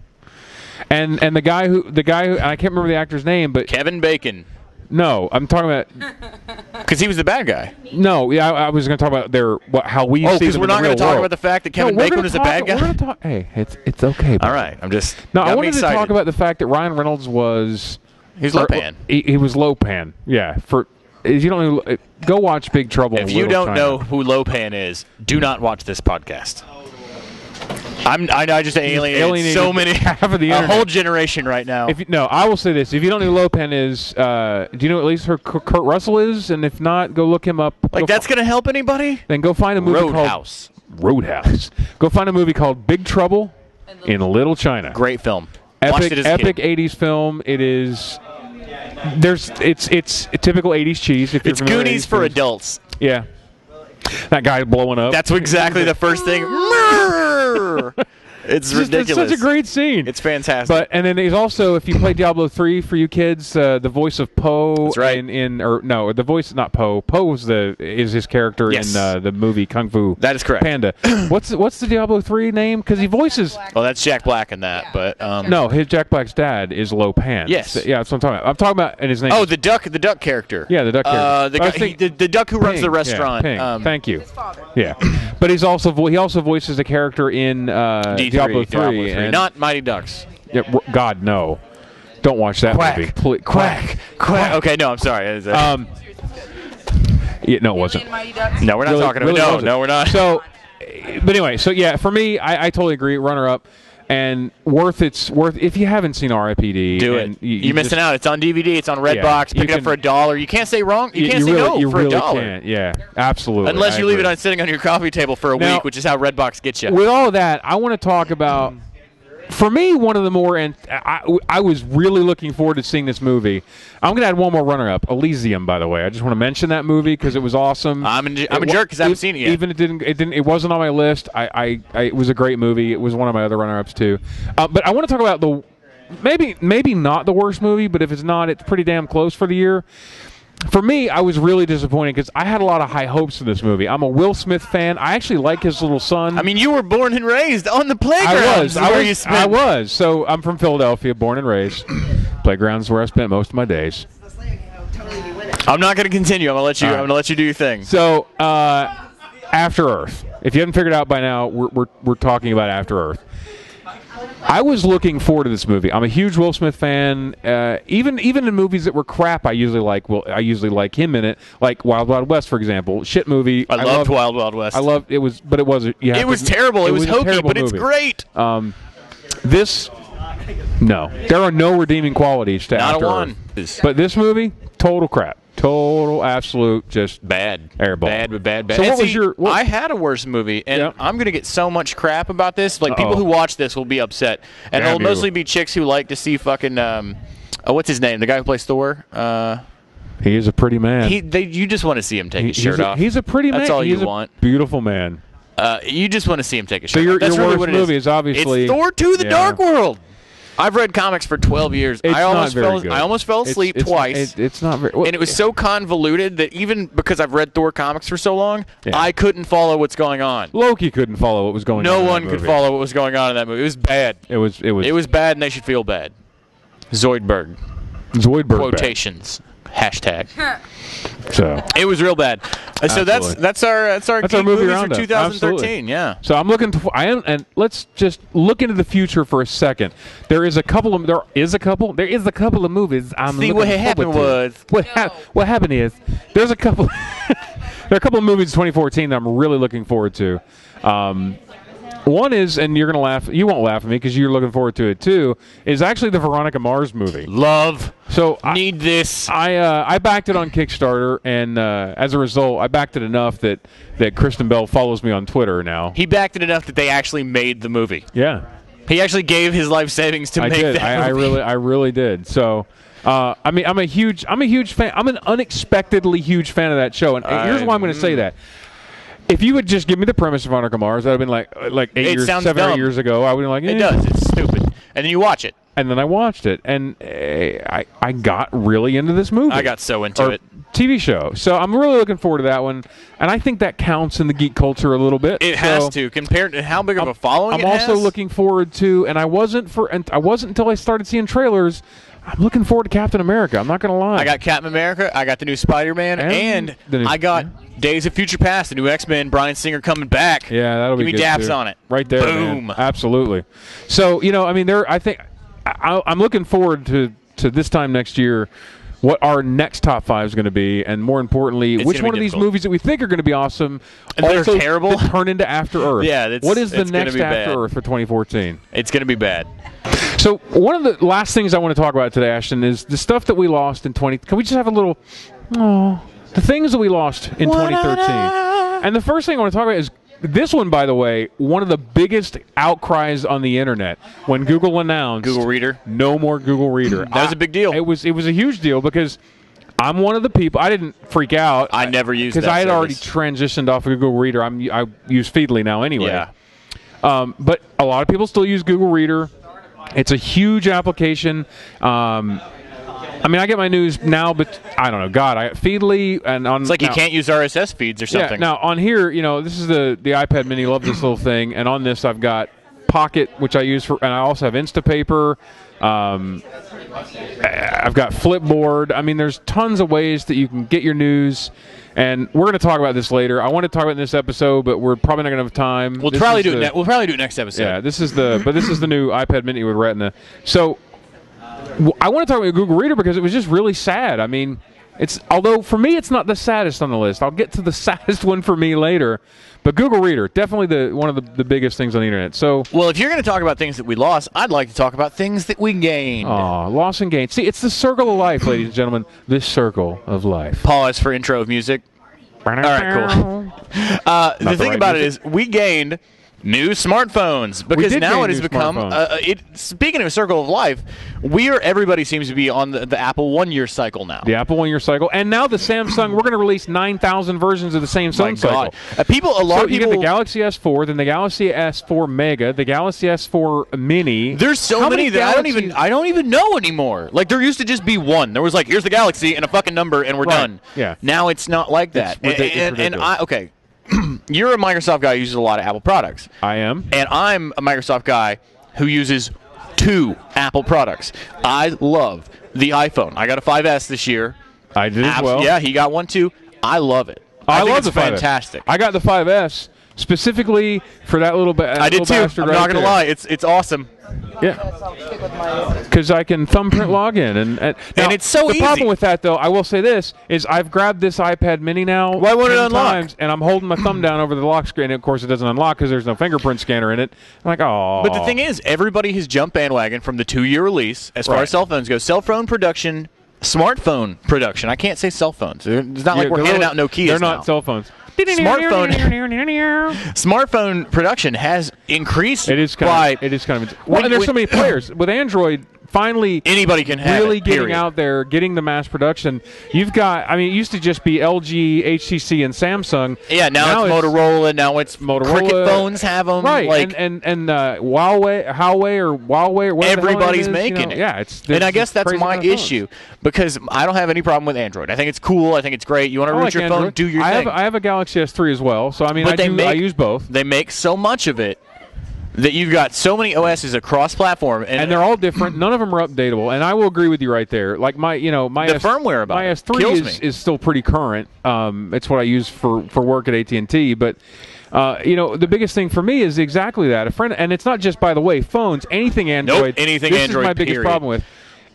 And and the guy who the guy who I can't remember the actor's name, but Kevin Bacon, no, I'm talking about because he was the bad guy. no. Yeah, I, I was going to talk about their what how we Oh, because we're not going to talk world. about the fact that Kevin we're Bacon was a bad We're guy. talk. Hey, it's it's okay. All right, I'm just. No, I wanted to talk about the fact that Ryan Reynolds was He's or- Lo Pan. He, he was Lo Pan. Yeah. For if you don't know, go watch Big Trouble. If you don't China. know who Lo Pan is, do not watch this podcast. I'm. I, I just alienated, alienated so many, half of the a whole generation right now. If you, no, I will say this: if you don't know who Lo Pan is, uh, do you know at least who Kurt Russell is? And if not, go look him up. like Go that's fi- to help anybody? then go find a movie Roadhouse. called Roadhouse. Roadhouse. Go find a movie called Big Trouble in Little China. Great film. Epic epic kid. 80s film. It is. There's it's it's a typical 80s cheese. If It's Goonies for adults. Yeah. that guy blowing up. That's exactly the first thing. it's It's just- ridiculous. It's such a great scene. It's fantastic. But and then he's also if you play Diablo three for you kids, uh, the voice of Po. That's right. In, in or no, the voice not Po. Po was the is his character Yes. in uh, the movie Kung Fu. That is correct. Panda. what's what's the Diablo three name? Because he voices. well, that's Jack Black in that. But um, No, his Jack Black's dad is Lo Pan. Yes. Yeah, that's what I'm talking about. I'm talking about and his name. Oh, is the duck, the duck character. Yeah, the duck Uh, character. the, I was guy, he, the, the duck who runs the restaurant. Ping. Um, Thank you. father. Yeah, but he's also vo- he also voices a character in uh, D3, Diablo Diablo three, 3, and not Mighty Ducks. Yeah, God no, don't watch that Quack. movie. Pl- quack, Quack. Okay, no, I'm sorry. Um, yeah, no, it wasn't. no, we're not Really- talking really about. No, wasn't. no, we're not. So, but anyway, so yeah, for me, I, I totally agree. Runner up. And worth it's worth if you haven't seen R.I.P.D. Do it. you- You, you are missing just- out. It's on DVD. It's on Yeah, Redbox. you Pick it up for a dollar. You can't say wrong. You, can't say really, no you for really a dollar. Can't. Yeah, absolutely. Unless I you leave it on sitting on your coffee table for a Now- week, which is how Redbox gets you. With all that, I want to talk about. For me, one of the more, and I, I was really looking forward to seeing this movie. I'm going to add one more runner-up, Elysium. By the way, I just want to mention that movie because it was awesome. I'm a- I'm a jerk because I haven't seen it yet. Even it didn't, it didn't, it wasn't on my list. I, I, I it was a great movie. It was one of my other runner-ups too. Uh, but I want to talk about the maybe, maybe not the worst movie, but if it's not, it's pretty damn close for the year. For me, I was really disappointed because I had a lot of high hopes for this movie. I'm a Will Smith fan. I actually like his little son. I mean, you were born and raised on the playground. I was. I was. spent- I was. So I'm from Philadelphia, born and raised. Playgrounds where I spent most of my days. I'm not going to continue. I'm going to let you. Right. I'm going to let you do your thing. So uh, After Earth. If you haven't figured out by now, we're, we're, we're talking about After Earth. I was looking forward to this movie. I'm a huge Will Smith fan. Uh, even even in movies that were crap, I usually like. Well, I usually like him in it, like Wild Wild West, for example. Shit movie. I, loved loved- Wild Wild West. I loved it. Was but it was. Have It to- was terrible. It, was, a hokey, but it's movie. great. Um, this, no, there are no redeeming qualities to Not After one. Earth. But this movie, total crap, total absolute just Bad. Airball. Bad, but bad, bad. So And what was see, your- what- I had a worse movie, and Yeah. I'm going to get so much crap about this. Like, people Uh-oh. who watch this will be upset. And Damn it'll you. mostly be chicks who like to see fucking, um, oh, what's his name? The guy who plays Thor? Uh, He is a pretty man. he, they, you just want to see him take He- his he's, shirt a, off. he's a pretty man. That's all he's you a want. Beautiful man. Uh, you just want to see him take a shirt your- off. That's your really worst movie is obviously- It's Thor 2 The Yeah. Dark World. I've read comics for 12 years. It's I almost not very fell good. I almost fell asleep it's- twice. it- it's not very. well, and it was so convoluted that even because I've read Thor comics for so long, Yeah. I couldn't follow what's going on. Loki couldn't follow what was going on. No one could follow what was going on in that movie. It was bad. It was. It was. It was bad, and they should feel bad. Zoidberg Zoidberg. quotations hashtag. So. It was real bad. Uh, so that's that's our that's our That's geek our movie movies for 2013. Absolutely. Yeah. So I'm looking. To, I am, and let's just look into the future for a second. There is a couple of there is a couple there is a couple of movies. I'm See, looking what forward happened to. was- what hap- what happened is there's a couple there are a couple of movies in 2014 that I'm really looking forward to. Um, one is, and you're gonna laugh. You won't laugh at me because you're looking forward to it too. Is actually the Veronica Mars movie. Love So I, need this. I uh, I backed it on Kickstarter, and uh, as a result, I backed it enough that that Kristen Bell follows me on Twitter now. He backed it enough that they actually made the movie. Yeah, He actually gave his life savings to I make did. that I, I really, I really did. So, uh, I mean, I'm a huge, I'm a huge fan. I'm an unexpectedly huge fan of that show, and here's why I'm going to say that. If you would just give me the premise of Veronica Mars, I'd have been like, uh, like eight It years, seven or eight years ago. I would have been like, It eh. does. It's stupid. And then you watch it. And then I watched it, and eh, I, I got really into this movie. I got so into or it. TV show. So I'm really looking forward to that one, and I think that counts in the geek culture a little bit. It So has to compared to how big of a following I'm it also has. looking forward to, and I wasn't for, and I wasn't until I started seeing trailers. I'm looking forward to Captain America. I'm not going to lie. I got Captain America. I got the new Spider-Man, And and, new- I got Days of Future Past, the new X-Men. Bryan Singer coming back. Yeah, that'll Give be me good daps too. on it. Right there, man. Boom. Absolutely. So you know, I mean, there. I think I, I'm looking forward to to this time next year. What our next top five is going to be, and more importantly, It's which one of these movies that we think are going to be awesome, are terrible? turn into After Earth. Yeah, it's- what is the next After bad. Earth for 2014? It's going to be bad. So one of the last things I want to talk about today, Ashton, is the stuff that we lost in 20. Can we just have a little? Oh, the things that we lost in 2013. And the first thing I want to talk about is this one, by the way, one of the biggest outcries on the internet when Google announced Google Reader. no more Google Reader. That was a big deal. It was it was a huge deal because I'm one of the people. I didn't freak out. I never used because I had already transitioned off of Google Reader. I'm I use Feedly now anyway. Yeah. Um, but a lot of people still use Google Reader. It's a huge application. Um, I mean, I get my news now, but I don't know. God, I Feedly and on It's like you can't use RSS feeds or something. Yeah. Now on here, you know, this is the the iPad Mini. Love this little thing, and on this I've got Pocket, which I use for, and I also have Instapaper. Um, I've got Flipboard. I mean, there's tons of ways that you can get your news, and we're going to talk about this later. I want to talk about it in this episode, but we're probably not going to have time. we'll This probably do it. Ne- we'll probably do it next episode. yeah, this is the but this is the new iPad Mini with Retina. So I want to talk about Google Reader because it was just really sad. I mean, it's although for me it's not the saddest on the list. I'll get to the saddest one for me later. But Google Reader, definitely the one of the, the biggest things on the internet. So Well, if you're going to talk about things that we lost, I'd like to talk about things that we gained. Aw, loss and gain. See, it's the circle of life, ladies and gentlemen. This circle of life. Pause for intro of music. All right, cool. Uh, the the thing right about it music. is, we gained new smartphones because now it has become. Uh, it, speaking of a circle of life, we are everybody seems to be on the, the Apple one year cycle now. The Apple one year cycle, and now the Samsung. We're going to release nine thousand versions of the same My Samsung cycle. God, uh, people. A lot So of you get the Galaxy S4, then the Galaxy S4 Mega, the Galaxy S4 Mini. There's so How many, that I don't even I don't even know anymore. Like there used to just be one. There was like here's the Galaxy and a fucking number and we're Right. done. Yeah. Now it's not like that. It's it's and, and, and. I okay, you're a Microsoft guy who uses a lot of Apple products, I am. and I'm a Microsoft guy who uses two Apple products. I love the iPhone. I got a 5S this year. I did as Abs- well. yeah, he got one too. I love it. I, think love it's the 5S. fantastic. I got the 5S specifically for that little bit. I did too. I'm not gonna lie. It's it's awesome. Yeah, because I can thumbprint log in, and and, now, it's so The easy. problem with that, though, I will say this: is I've grabbed this iPad Mini now. Why won't it unlock? Times, and I'm holding my thumb down over the lock screen. And of course, it doesn't unlock because there's no fingerprint scanner in it. I'm like, oh. But the thing is, everybody has jumped bandwagon from the two-year release as far Right. as cell phones go. Cell phone production, smartphone production. I can't say cell phones. It's not like we're handing out Nokias They're now. not cell phones. Smartphone- Smartphone production has increased It is kind by of. It is kind of. Well, When- and there's so many players with Android. Finally, anybody can have really it, getting period. out there, getting the mass production. You've got. I mean, it used to just be LG, HTC, and Samsung. Yeah, now, it's, Motorola. Now it's Motorola. Cricket phones have them. Right, like and and and uh, Huawei, Huawei or Huawei or whatever the hell everybody's it is, making you know, it. Yeah, it's. and I guess that's my kind phones. issue because I don't have any problem with Android. I think it's cool. I think it's great. You want to I root like your Android. phone, do your I thing. have I have a Galaxy S3 as well, so I mean But I they do make- I use both, they make so much of it that you've got so many OSs across platform, and, and they're all different. None of them are updatable, and I will agree with you right there. Like my you know my The S- firmware about my it S3 kills is, me. is still pretty current. Um, it's what I use for for work at AT and T, but. Uh, you know, the biggest thing for me is exactly that. A friend, and it's not just by the way, phones, anything Android. anything this Android, is my biggest problem with.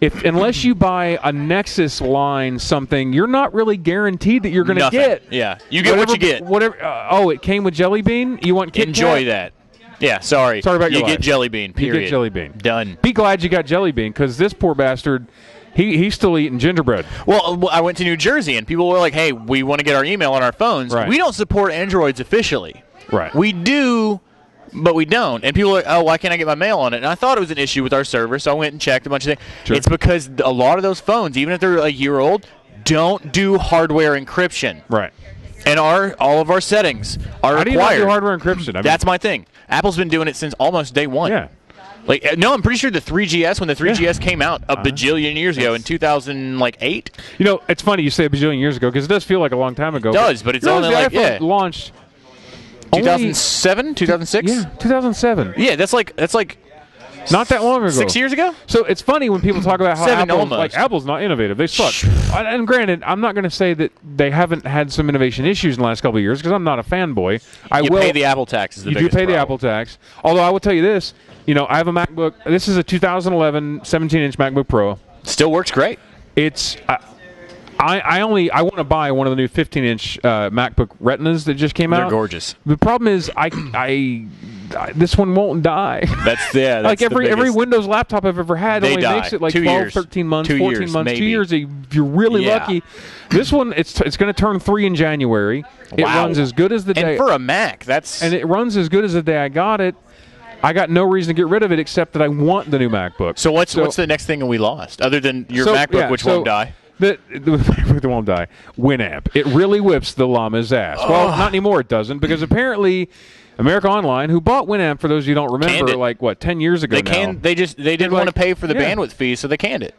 If unless you buy a Nexus line something, you're not really guaranteed that you're going to get. Yeah. You get what you get. Whatever. Uh, oh, it came with Jelly Bean. You want Kit enjoy Kat? that. Yeah, sorry. Sorry about you your get life. jelly bean. You Period. get Jelly Bean. Done. Be glad you got Jelly Bean because this poor bastard, he he's still eating gingerbread. Well, uh, I went to New Jersey and people were like, "Hey, we want to get our email on our phones. Right. We don't support Androids officially. Right. We do, but we don't." And people are like, "Oh, why can't I get my mail on it?" And I thought it was an issue with our server, so I went and checked a bunch of things. Sure. It's because a lot of those phones, even if they're a year old, don't do hardware encryption. Right. And our all of our settings are How do you not required. do hardware encryption? I mean, That's my thing. Apple's been doing it since almost day one. yeah. Like uh, no, I'm pretty sure the 3GS when the 3GS came out Uh-huh. a bajillion years ago in 2008. You know, it's funny you say a bajillion years ago because it does feel like a long time ago. It does, but it's only the like- iPhone yeah. launched. only- 2007, 2006. yeah, 2007. Yeah, that's like that's like Not that long ago. six years ago. So it's funny when people talk about how Seven Apple, almost. like Apple's not innovative. They suck. and granted, I'm not going to say that they haven't had some innovation issues in the last couple of years because I'm not a fanboy. I You will pay the Apple tax. Is the you do pay the. Apple tax. Although I will tell you this, you know, I have a MacBook. This is a 2011 17-inch MacBook Pro. Still works great. It's I, I, I only I want to buy one of the new 15-inch uh, MacBook Retinas that just came out. They're gorgeous. The problem is I, I this one won't die. That's yeah. That's like every every Windows laptop I've ever had only die. makes it like Two 12, years. 13 months, Two 14 years, months, two years. If you're really Yeah. lucky. This one it's it's going to turn three in January. It Wow. runs as good as the day And for a Mac, that's and it runs as good as the day I got it. I got no reason to get rid of it except that I want the new MacBook. so. What's So- what's the next thing we lost other than your So, MacBook, yeah, which so won't die? the, the, the won't die. Winamp. It really whips the llama's ass. Well, not anymore. It doesn't because apparently. America Online, who bought Winamp, for those of you who don't remember, like what, ten years ago They now. can. They just they didn't like- want to pay for the yeah. bandwidth fee, so they canned it.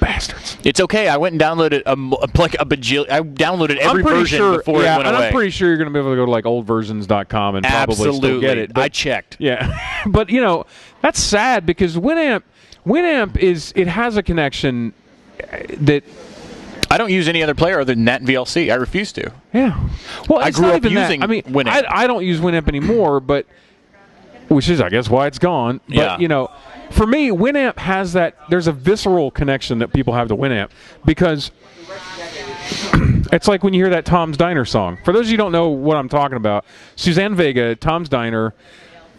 bastards. It's okay. I went and downloaded a, like a bajillion. I downloaded every version sure, before yeah, it went and away. I'm pretty sure you're going to be able to go to like oldversions.com and probably still get it. I checked. yeah, but you know that's sad because Winamp, Winamp is it has a connection uh, that I don't use any other player other than that and VLC. I refuse to. Yeah. Well, I grew up even that. using I mean, Winamp. I, I don't use Winamp anymore, but which is, I guess, why it's gone. But Yeah. you know, for me, Winamp has that. There's a visceral connection that people have to Winamp because it's like when you hear that Tom's Diner song. For those of you who don't know what I'm talking about, Suzanne Vega, Tom's Diner.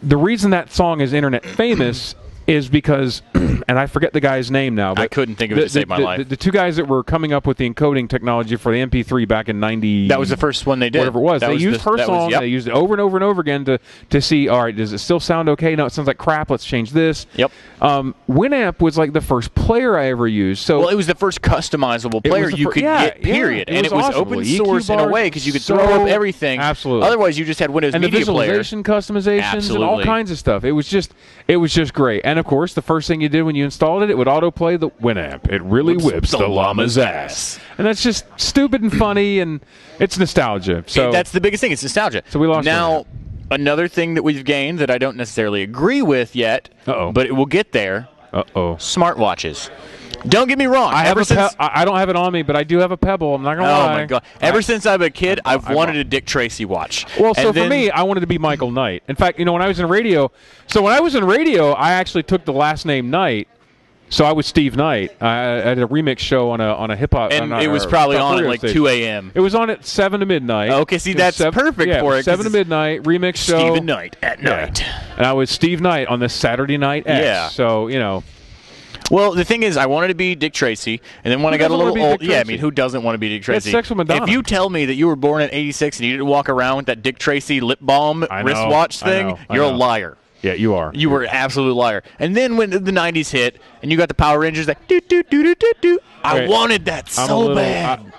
The reason that song is internet famous is because, and I forget the guy's name now. But I couldn't think of it the, to save my the- life. The, the two guys that were coming up with the encoding technology for the MP3 back in '90. That was the first one they did. Whatever it was, That they was used the- her that was- song. yep. They used it over and over and over again to to see. All right, does it still sound okay? No, it sounds like crap. Let's change this. Yep. Um, Winamp was like the first player I ever used. So Well, it was the first customizable player you fir- could yeah, get. Period, yeah, it and was it was awesome. open EQ source in a way because you could so- throw up everything. Absolutely. Otherwise, you just had Windows and the Media Player. visualization customizations and all kinds of stuff. It was just it was just great. And of course, the first thing you did when you installed it, it would autoplay the Winamp. It really whips, the, llama's ass. And that's just stupid and funny and it's nostalgia. So that's the biggest thing. It's nostalgia. So we lost now. one Another thing that we've gained that I don't necessarily agree with yet, Uh-oh. but it will get there. uh-oh. Smartwatches. Don't get me wrong. I have ever since pe- I I don't have it on me, but I do have a Pebble. I'm not gonna Oh lie. Oh my god! Ever I- since I'm a kid, I've I- wanted a Dick Tracy watch. Well, so And for me, I wanted to be Michael Knight. In fact, you know, when I was in radio, so when I was in radio, I actually took the last name Knight. So I was Steve Knight. I I had a remix show on a on a hip hop, and it was probably on at like station. 2 a.m. It was on at seven to midnight. Okay, see, that's seven- perfect yeah, for it, Seven to midnight remix show. Steven Knight at Yeah. night. And I was Steve Knight on the Saturday Night X. Yeah. So you know, Well, the thing is, I wanted to be Dick Tracy, and then when Who I got a little old, yeah, I mean, who doesn't want to be Dick Tracy? sex with Madonna. If you tell me that you were born in '86 and you didn't walk around with that Dick Tracy lip balm I know, wristwatch I thing, know, I you're a liar. yeah, you are. You were an absolute liar. And then when the '90s hit, and you got the Power Rangers, like do do do do do do, I Right. wanted that I'm so little- bad. I-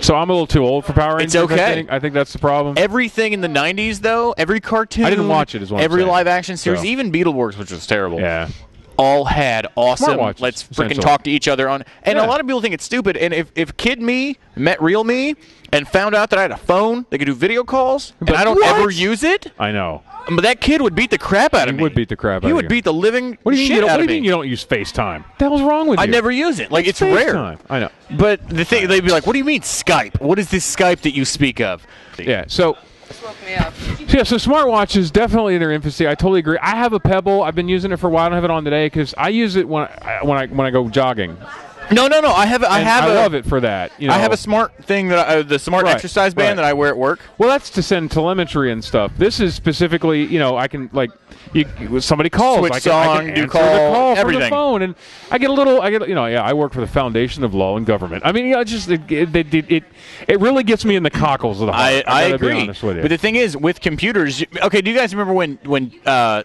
so I'm a little too old for Power Rangers. It's okay. I think, I think that's the problem. Everything in the '90s, though, every cartoon, I didn't watch it, is what I'm every live action series, So. even Beetleborgs, which was terrible. yeah. All had awesome. Let's freaking talk to each other on. And Yeah. a lot of people think it's stupid. And if, if kid me met real me and found out that I had a phone that could do video calls, and But I don't what? ever use it, I know. but that kid would beat the crap out of He me. would beat the crap out He of would beat the living What do you mean? shit don't, out what do you mean you don't use FaceTime? The hell's wrong with I you? never use it. Like it's, rare. FaceTime. I know. But the thing they'd be like, "What do you mean Skype? What is this Skype that you speak of?" Yeah. So So, yeah, so smartwatches definitely in their infancy. I totally agree. I have a Pebble. I've been using it for a while. I don't have it on today because I use it when I, when I when I go jogging. No, no, no. I have. I And have. I a, love it for that. You know, I have a smart thing that I, uh, the smart Right, exercise band right. that I wear at work. Well, that's to send telemetry and stuff. This is specifically, you know, I can like, you, somebody calls, Switch I can, I song, can do answer call, the call from the phone, and I get a little, I get, you know, yeah, I work for the Foundation of Law and Government. I mean, you know, it's just it, it, it, it, it really gets me in the cockles of the heart. I, I gotta agree. Be honest with you. But the thing is, with computers, you- okay, do you guys remember when when uh,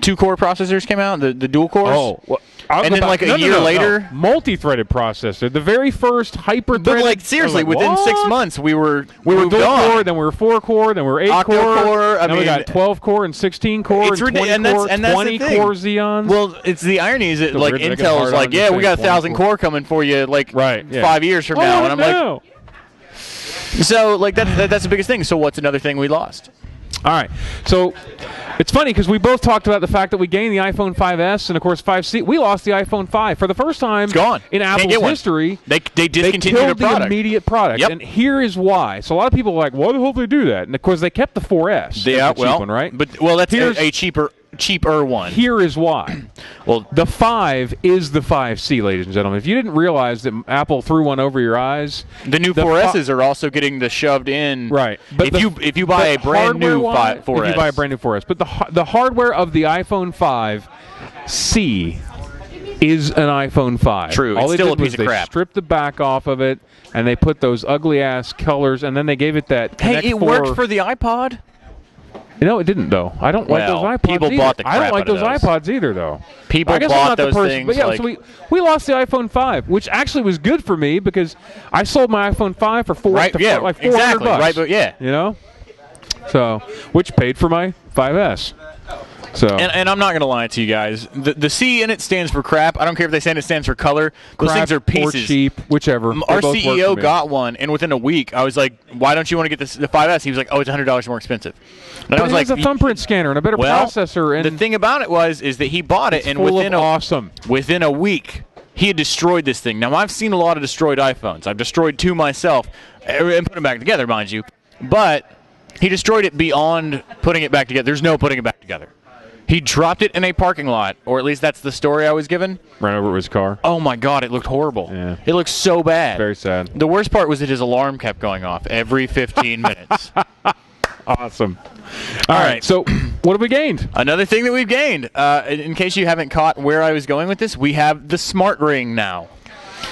two core processors came out, the the dual cores? oh, well, And then, like, a no, year no, no. later- multi-threaded processor, the very first hyper-threaded. but like seriously, like, within six months, we were We were dual on. core, then we were four core, then we were eight Octo core. core, I then we got twelve core and sixteen core It's and twenty and that's core, and that's twenty core Xeons. Well, it's the irony is that like weird that I get Intel's like, yeah, we got a thousand core coming for you, like right, yeah. five years from Oh, now, and I'm like, so like that, that that's the biggest thing. So what's another thing we lost? All right. So it's funny because we both talked about the fact that we gained the iPhone 5S and of course 5C. We lost the iPhone 5 for the first time. Gone. in Apple's history. They they They discontinued killed a the product. immediate product, Yep. and here is why. So a lot of people are like, "Why the hell did they do that?" And of course, they kept the 4S. yeah, the well, one, right? But well, that's a, a cheaper cheaper one. here is why. well, The 5 is the 5C, ladies and gentlemen. If you didn't realize that Apple threw one over your eyes, The new The 4Ss are also getting the shoved in. Right. But if the- you if you buy a brand new hardware-wise- 4S, if you buy a brand new 4S, but the the hardware of the iPhone 5 C is an iPhone 5. True, All it's they still did a piece was of they crap. stripped the back off of it and they put those ugly ass colors and then they gave it that hey, Connect it worked for the iPod. No, it didn't though. I don't like Well, those iPods. people either. bought the I don't like those those. iPods either, though. People I guess bought I'm not those the person, things But yeah, like- so we we lost the iPhone 5, which actually was good for me because I sold my iPhone 5 for four, Right, to yeah, four, like 400 exactly, bucks. right, but yeah. you know. So, which paid for my 5S. So And, and I'm not going to lie to you guys. The, the C in it stands for crap. I don't care if they say it stands for color. Those crap things are or pieces. cheap, whichever. Um, Our both work for CEO got one, and within a week, I was like, "Why don't you want to get this, the 5S?" He was like, "Oh, it's hundred dollars more expensive." And But I was it like, has a thumbprint scanner and a better "Well, processor, and the thing about it was, is that he bought it, and within a awesome. within a week, he had destroyed this thing. Now I've seen a lot of destroyed iPhones. I've destroyed two myself, eh, and put them back together, mind you. But he destroyed it beyond putting it back together. There's no putting it back together. He dropped it in a parking lot, or at least that's the story I was given. Ran over his car. Oh my god, it looked horrible. Yeah. It looked so bad. Very sad. The worst part was that his alarm kept going off every 15 minutes. Awesome. All right. right. So, what have we gained? Another thing that we've gained, uh, in in case you haven't caught where I was going with this, we have the Smart Ring now.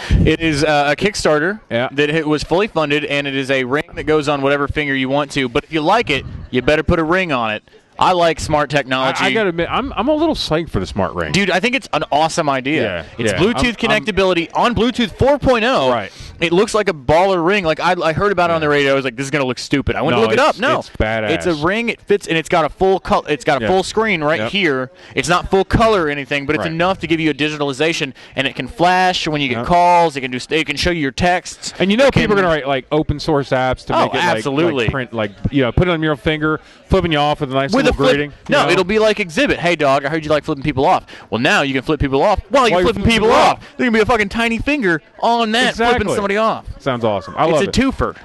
It is uh, a Kickstarter Yeah. that it was fully funded, and it is a ring that goes on whatever finger you want to. But if you like it, you better put a ring on it. I like smart technology. I gotta admit, I'm I'm a little psyched for the smart ring. Dude, I think it's an awesome idea. Yeah, it's yeah. Bluetooth I'm- I'm- connectability on Bluetooth 4.0. Right. It looks like a baller ring. Like I, I heard about it on the radio. I was like, this is gonna look stupid. I went No, to look it up. No, it's badass. It's a ring. It fits, and it's got a full color. It's got a Yeah. full screen right Yep. here. It's not full color or anything, but it's Right. enough to give you a digitalization, and it can flash when you get Yep. calls. It can do. It can show you your texts. And you know people are gonna write like open source apps to Oh, make it like, absolutely. like print like you know put it on your finger, flipping you off with a nice with a flip, greeting. no, know? it'll be like Exhibit. Hey, dog, I heard you like flipping people off. Well, now you can flip people off while you're While flipping flipping people off. off. There's gonna be a fucking tiny finger on that Exactly. flipping somebody off. sounds awesome. I It's love a it. twofer.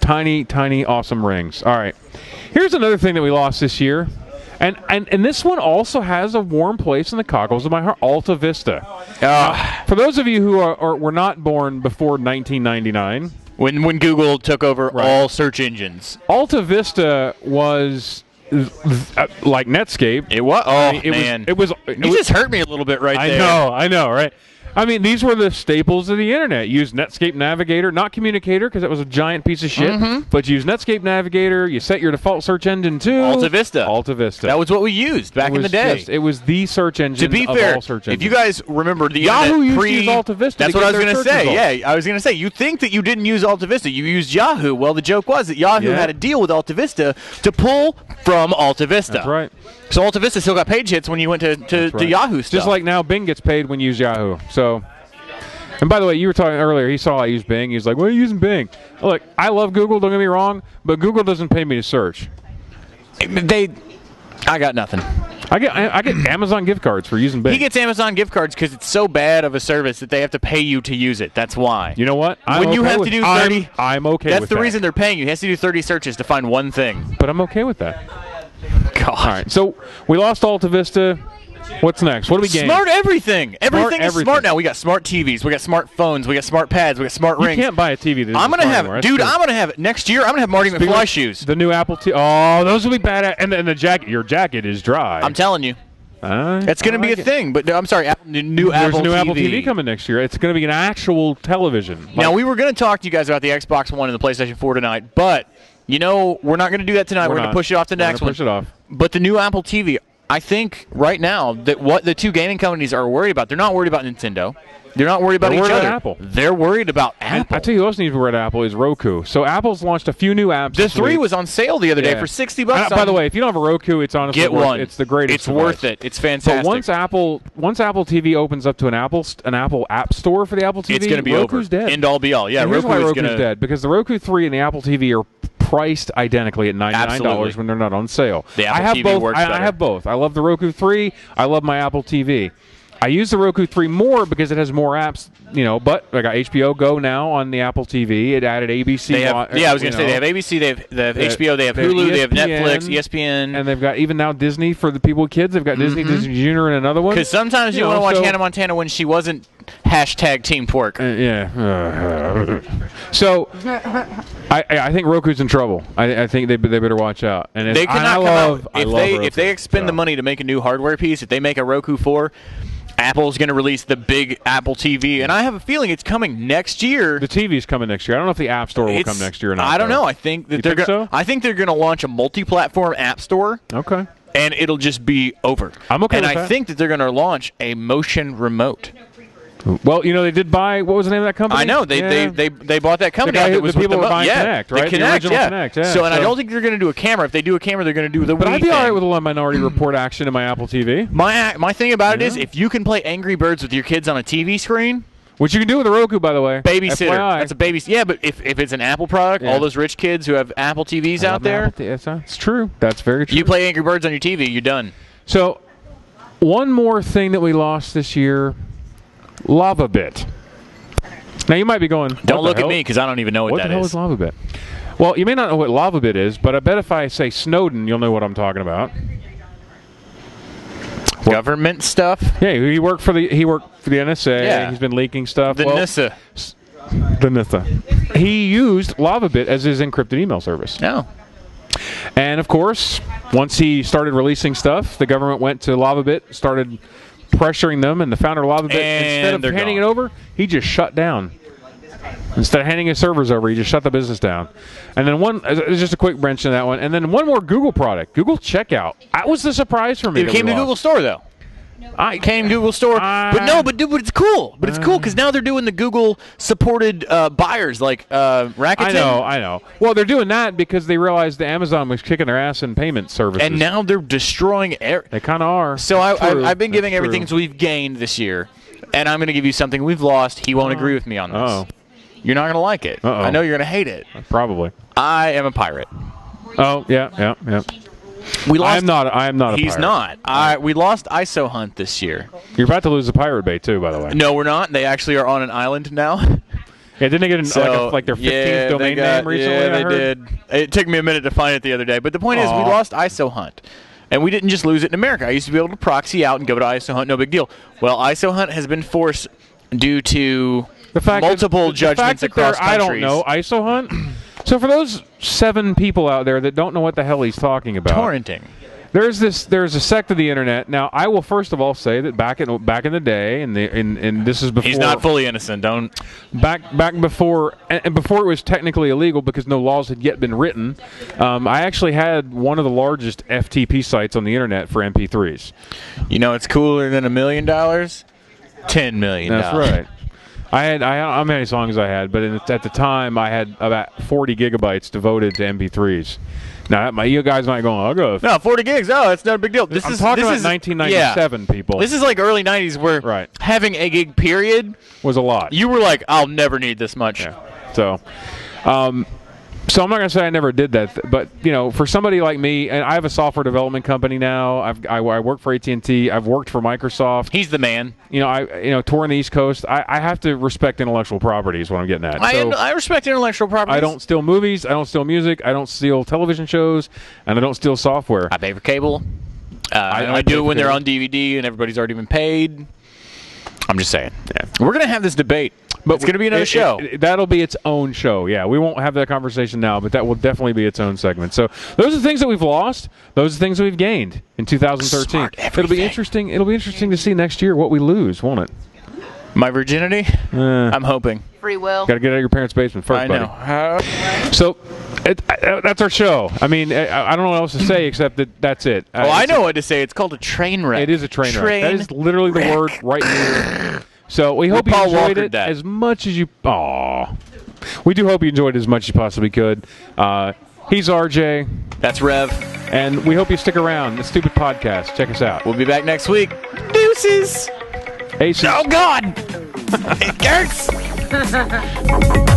tiny, tiny, awesome rings. All right. Here's another thing that we lost this year. And, and and this one also has a warm place in the cockles of my heart. Alta Vista. Ah. For those of you who are, are were not born before 1999, when when Google took over Right. all search engines. Alta Vista was uh, like Netscape. It was. Oh I mean, it man, was. It was. It you was just hurt me a little bit right I there. I know, I know, right? I mean, these were the staples of the internet. Use Netscape Navigator, not Communicator, because it was a giant piece of shit. Mm-hmm. But use Netscape Navigator. You set your default search engine to Alta Vista. Alta Vista. That was what we used back in the day. just- it was the search engine. to be of fair, all search if you guys remember the Yahoo used to use Alta Vista That's to what I was gonna say. results. Yeah, I was going to say. You think that you didn't use Alta Vista? You used Yahoo. Well, the joke was that Yahoo Yeah. had a deal with Alta Vista to pull from Alta Vista. That's right. So Alta Vista still got page hits when you went to, to, That's to. Yahoo stuff. Just like now, Bing gets paid when you use Yahoo. So, and by the way, you were talking earlier. He saw I use Bing. He's like, "What are you using Bing?" Look, I love Google. Don't get me wrong, but Google doesn't pay me to search. they, I got nothing. I get I, get Amazon gift cards for using Bing. He gets Amazon gift cards because it's so bad of a service that they have to pay you to use it. That's why. you know what? I'm when you okay have with- to do I'm- 30 I'm, okay That's the that. reason they're paying you. He has to do 30 searches to find one thing. But I'm okay with that. God. All right. So we lost Alta Vista. What's next? What do we gain? Smart everything. Everything is everything. smart now. We got smart TVs. We got smart phones. We got smart pads. We got smart rings. You can't buy a TV. That I'm gonna have, anymore. Dude. I'm gonna have it. next year. I'm gonna have Marty Speaking McFly shoes. The new Apple TV. Oh, those will be bad. And the, and the jacket. Your jacket is dry. I'm telling you, Uh, that's gonna I be like a it. thing. But no, I'm sorry, Apple, new There's Apple a new TV. Apple TV coming next year. It's going to be an actual television. Now we were gonna talk to you guys about the Xbox One and the PlayStation 4 tonight, but you know we're not gonna do that tonight. We're, We're gonna push it off to the We're next one. push it off. But the new Apple TV, I think right now that what the two gaming companies are worried about, they're not worried about Nintendo. They're not worried about They're each worried other. about Apple. They're worried about Apple. I tell you who else needs to wear at Apple is Roku. So Apple's launched a few new apps. the this three week. was on sale the other day for sixty bucks. Uh, by the way, if you don't have a Roku, it's honestly get worth, one. It's the greatest. It's worth it. It's fantastic. But once Apple once Apple TV opens up to an Apple an Apple App Store for the Apple TV, it's going to be Roku's over. dead. End all be all. Yeah, And here's why is Roku's going to. dead because the Roku 3 and the Apple TV are priced identically at ninety nine dollars when they're not on sale. The Apple I have TV both. I, I have both. I love the Roku 3. I love my Apple TV. I use the Roku 3 more because it has more apps, you know. But I got HBO Go now on the Apple TV. It added ABC. They wa- have, yeah, I was going to say know. they have ABC, they have, they have They- HBO, they have they have Hulu, they have Netflix, ESPN. and they've got even now Disney for the people with kids. They've got Disney, Disney Junior, and another one. Because sometimes you, You want to watch so- Hannah Montana when she wasn't hashtag Team Pork. Uh, yeah. so, I, I I think Roku's in trouble. I, I think they they better watch out. And they cannot I come love, out I if love they Roku, if they expend the money to make a new hardware piece. If they make a Roku four, Apple's going to release the big Apple TV, and I have a feeling it's coming next year. The TV's coming next year. I don't know if the App Store will It's- come next year or not. I don't though. know. I think that You they're think gonna, so? I think they're going to launch a multi-platform app store, Okay. and it'll just be over. I'm okay And I that. think that they're going to launch a motion remote. Well, you know they did buy. What was the name of that company? I know they, Yeah. they, they they bought that company. The guy who- was the people the buying yeah, the right? The Kinect, original yeah. Kinect, yeah. So, and I don't think they're going to do a camera. If they do a camera, they're going to do the. But Wii I'd be all right with a little Minority Report action in my Apple TV, My my thing about it is, if you can play Angry Birds with your kids on a TV screen, which you can do with a Roku, by the way. babysitter. FYI. That's a baby. Yeah, but if, if it's an Apple product, Yeah. all those rich kids who have Apple TVs I out there, T- it's true. That's very true. you play Angry Birds on your TV, you're done. So, one more thing that we lost this year, Lava Bit. Now you might be going. Don't look at me because I don't even know what, What that the hell is. is Lava Bit? Well, you may not know what Lava Bit is, but I bet if I say Snowden, you'll know what I'm talking about. Government stuff. Yeah, he worked for the he worked for the NSA. Yeah. He's been leaking stuff. The well, NISA. the NISA. He used LavaBit as his encrypted email service. No. And of course, once he started releasing stuff, the government went to LavaBit, started pressuring them, and the founder of LavaBit, And instead of handing gone. it over, he just shut down. Instead of handing his servers over, he just shut the business down. And then one, uh, just a quick wrench in that one. And then one more Google product, Google Checkout. That was the surprise for me. It came to Google. Store though. I Came Google Store, but no, but dude, but it's cool. But it's cool because now they're doing the Google supported uh, buyers like uh, Rakuten. I know, I know. Well, they're doing that because they realized the Amazon was kicking their ass in payment services. and now they're destroying. Air- they kind of are. So I, I, I've been That's giving everything true. we've gained this year, and I'm going to give you something we've lost. He won't agree with me on this. Uh-oh. You're not going to like it. Uh-oh. I know you're going to hate it. Probably. I am a pirate. Oh yeah, yeah, yeah. We lost. I am not. I am not. A He's pirate. not. I we lost ISO Hunt this year. You're about to lose the pirate bay too, by the way. No, we're not. They actually are on an island now. Yeah, didn't they get an, So, like, a, like their 15th yeah, domain got- name recently? Yeah, they did. It took me a minute to find it the other day, but the point is, we lost ISO Hunt. And we didn't just lose it in America. I used to be able to proxy out and go to ISO Hunt, no big deal. Well, ISO Hunt has been forced due to The fact multiple that, the judgments fact that across they're- I don't know ISO hunt. So for those seven people out there that don't know what the hell he's talking about, Torrenting. there's this there's a sect of the internet. Now, I will first of all say that back in back in the day, and the and, and this is before He's not fully innocent. Don't. back back before and, before it was technically illegal because no laws had yet been written. Um, I actually had one of the largest FTP sites on the internet for MP3s. You know, it's cooler than a million dollars. Ten million. That's right. I had I don't know how many songs I had, but in, at the time I had about 40 gigabytes devoted to MP3s. Now, my you guys might go, I'll go. No, forty gigs. Oh, it's not a big deal. This I'm is talking this about is, 1997, people. This is like early '90s, where Right. having a gig period, was a lot. you were like, "I'll never need this much." Yeah. So, um, so I'm not gonna say I never did that, th- but you know, for somebody like me, and I have a software development company now. I've I, I work for AT and T. I've worked for Microsoft. He's the man. You know, I you know touring the East Coast. I, I have to respect intellectual property. Is what I'm getting at. I, So- I respect intellectual property. I don't steal movies. I don't steal music. I don't steal television shows, and I don't steal software. I pay for cable. Uh, I, I do when they're cable. on DVD and everybody's already been paid. I'm just saying. We're gonna have this debate, but it's gonna be another It- show. it- that'll be its own show. Yeah, we won't have that conversation now, but that will definitely be its own segment. So those are things that we've lost. Those are things that we've gained in 2013. Smart it'll be interesting. It'll be interesting to see next year what we lose, won't it? My virginity. Uh, I'm hoping. Free will. Got to get out of your parents' basement first, I buddy. know. So it, uh, that's our show. I mean, I, I don't know what else to say except that that's it. Uh, Oh, I it's a- know what to say. It's called a train wreck. It is a train, wreck. Train That is literally the word right here. So we hope you enjoyed it that. as much as you. Aw, we do hope you enjoyed it as much as you possibly could. Uh, he's RJ, That's Rev. and we hope you stick around. The Stupid Podcast. Check us out. We'll be back next week. Deuces. Aces. Oh God. it hurts.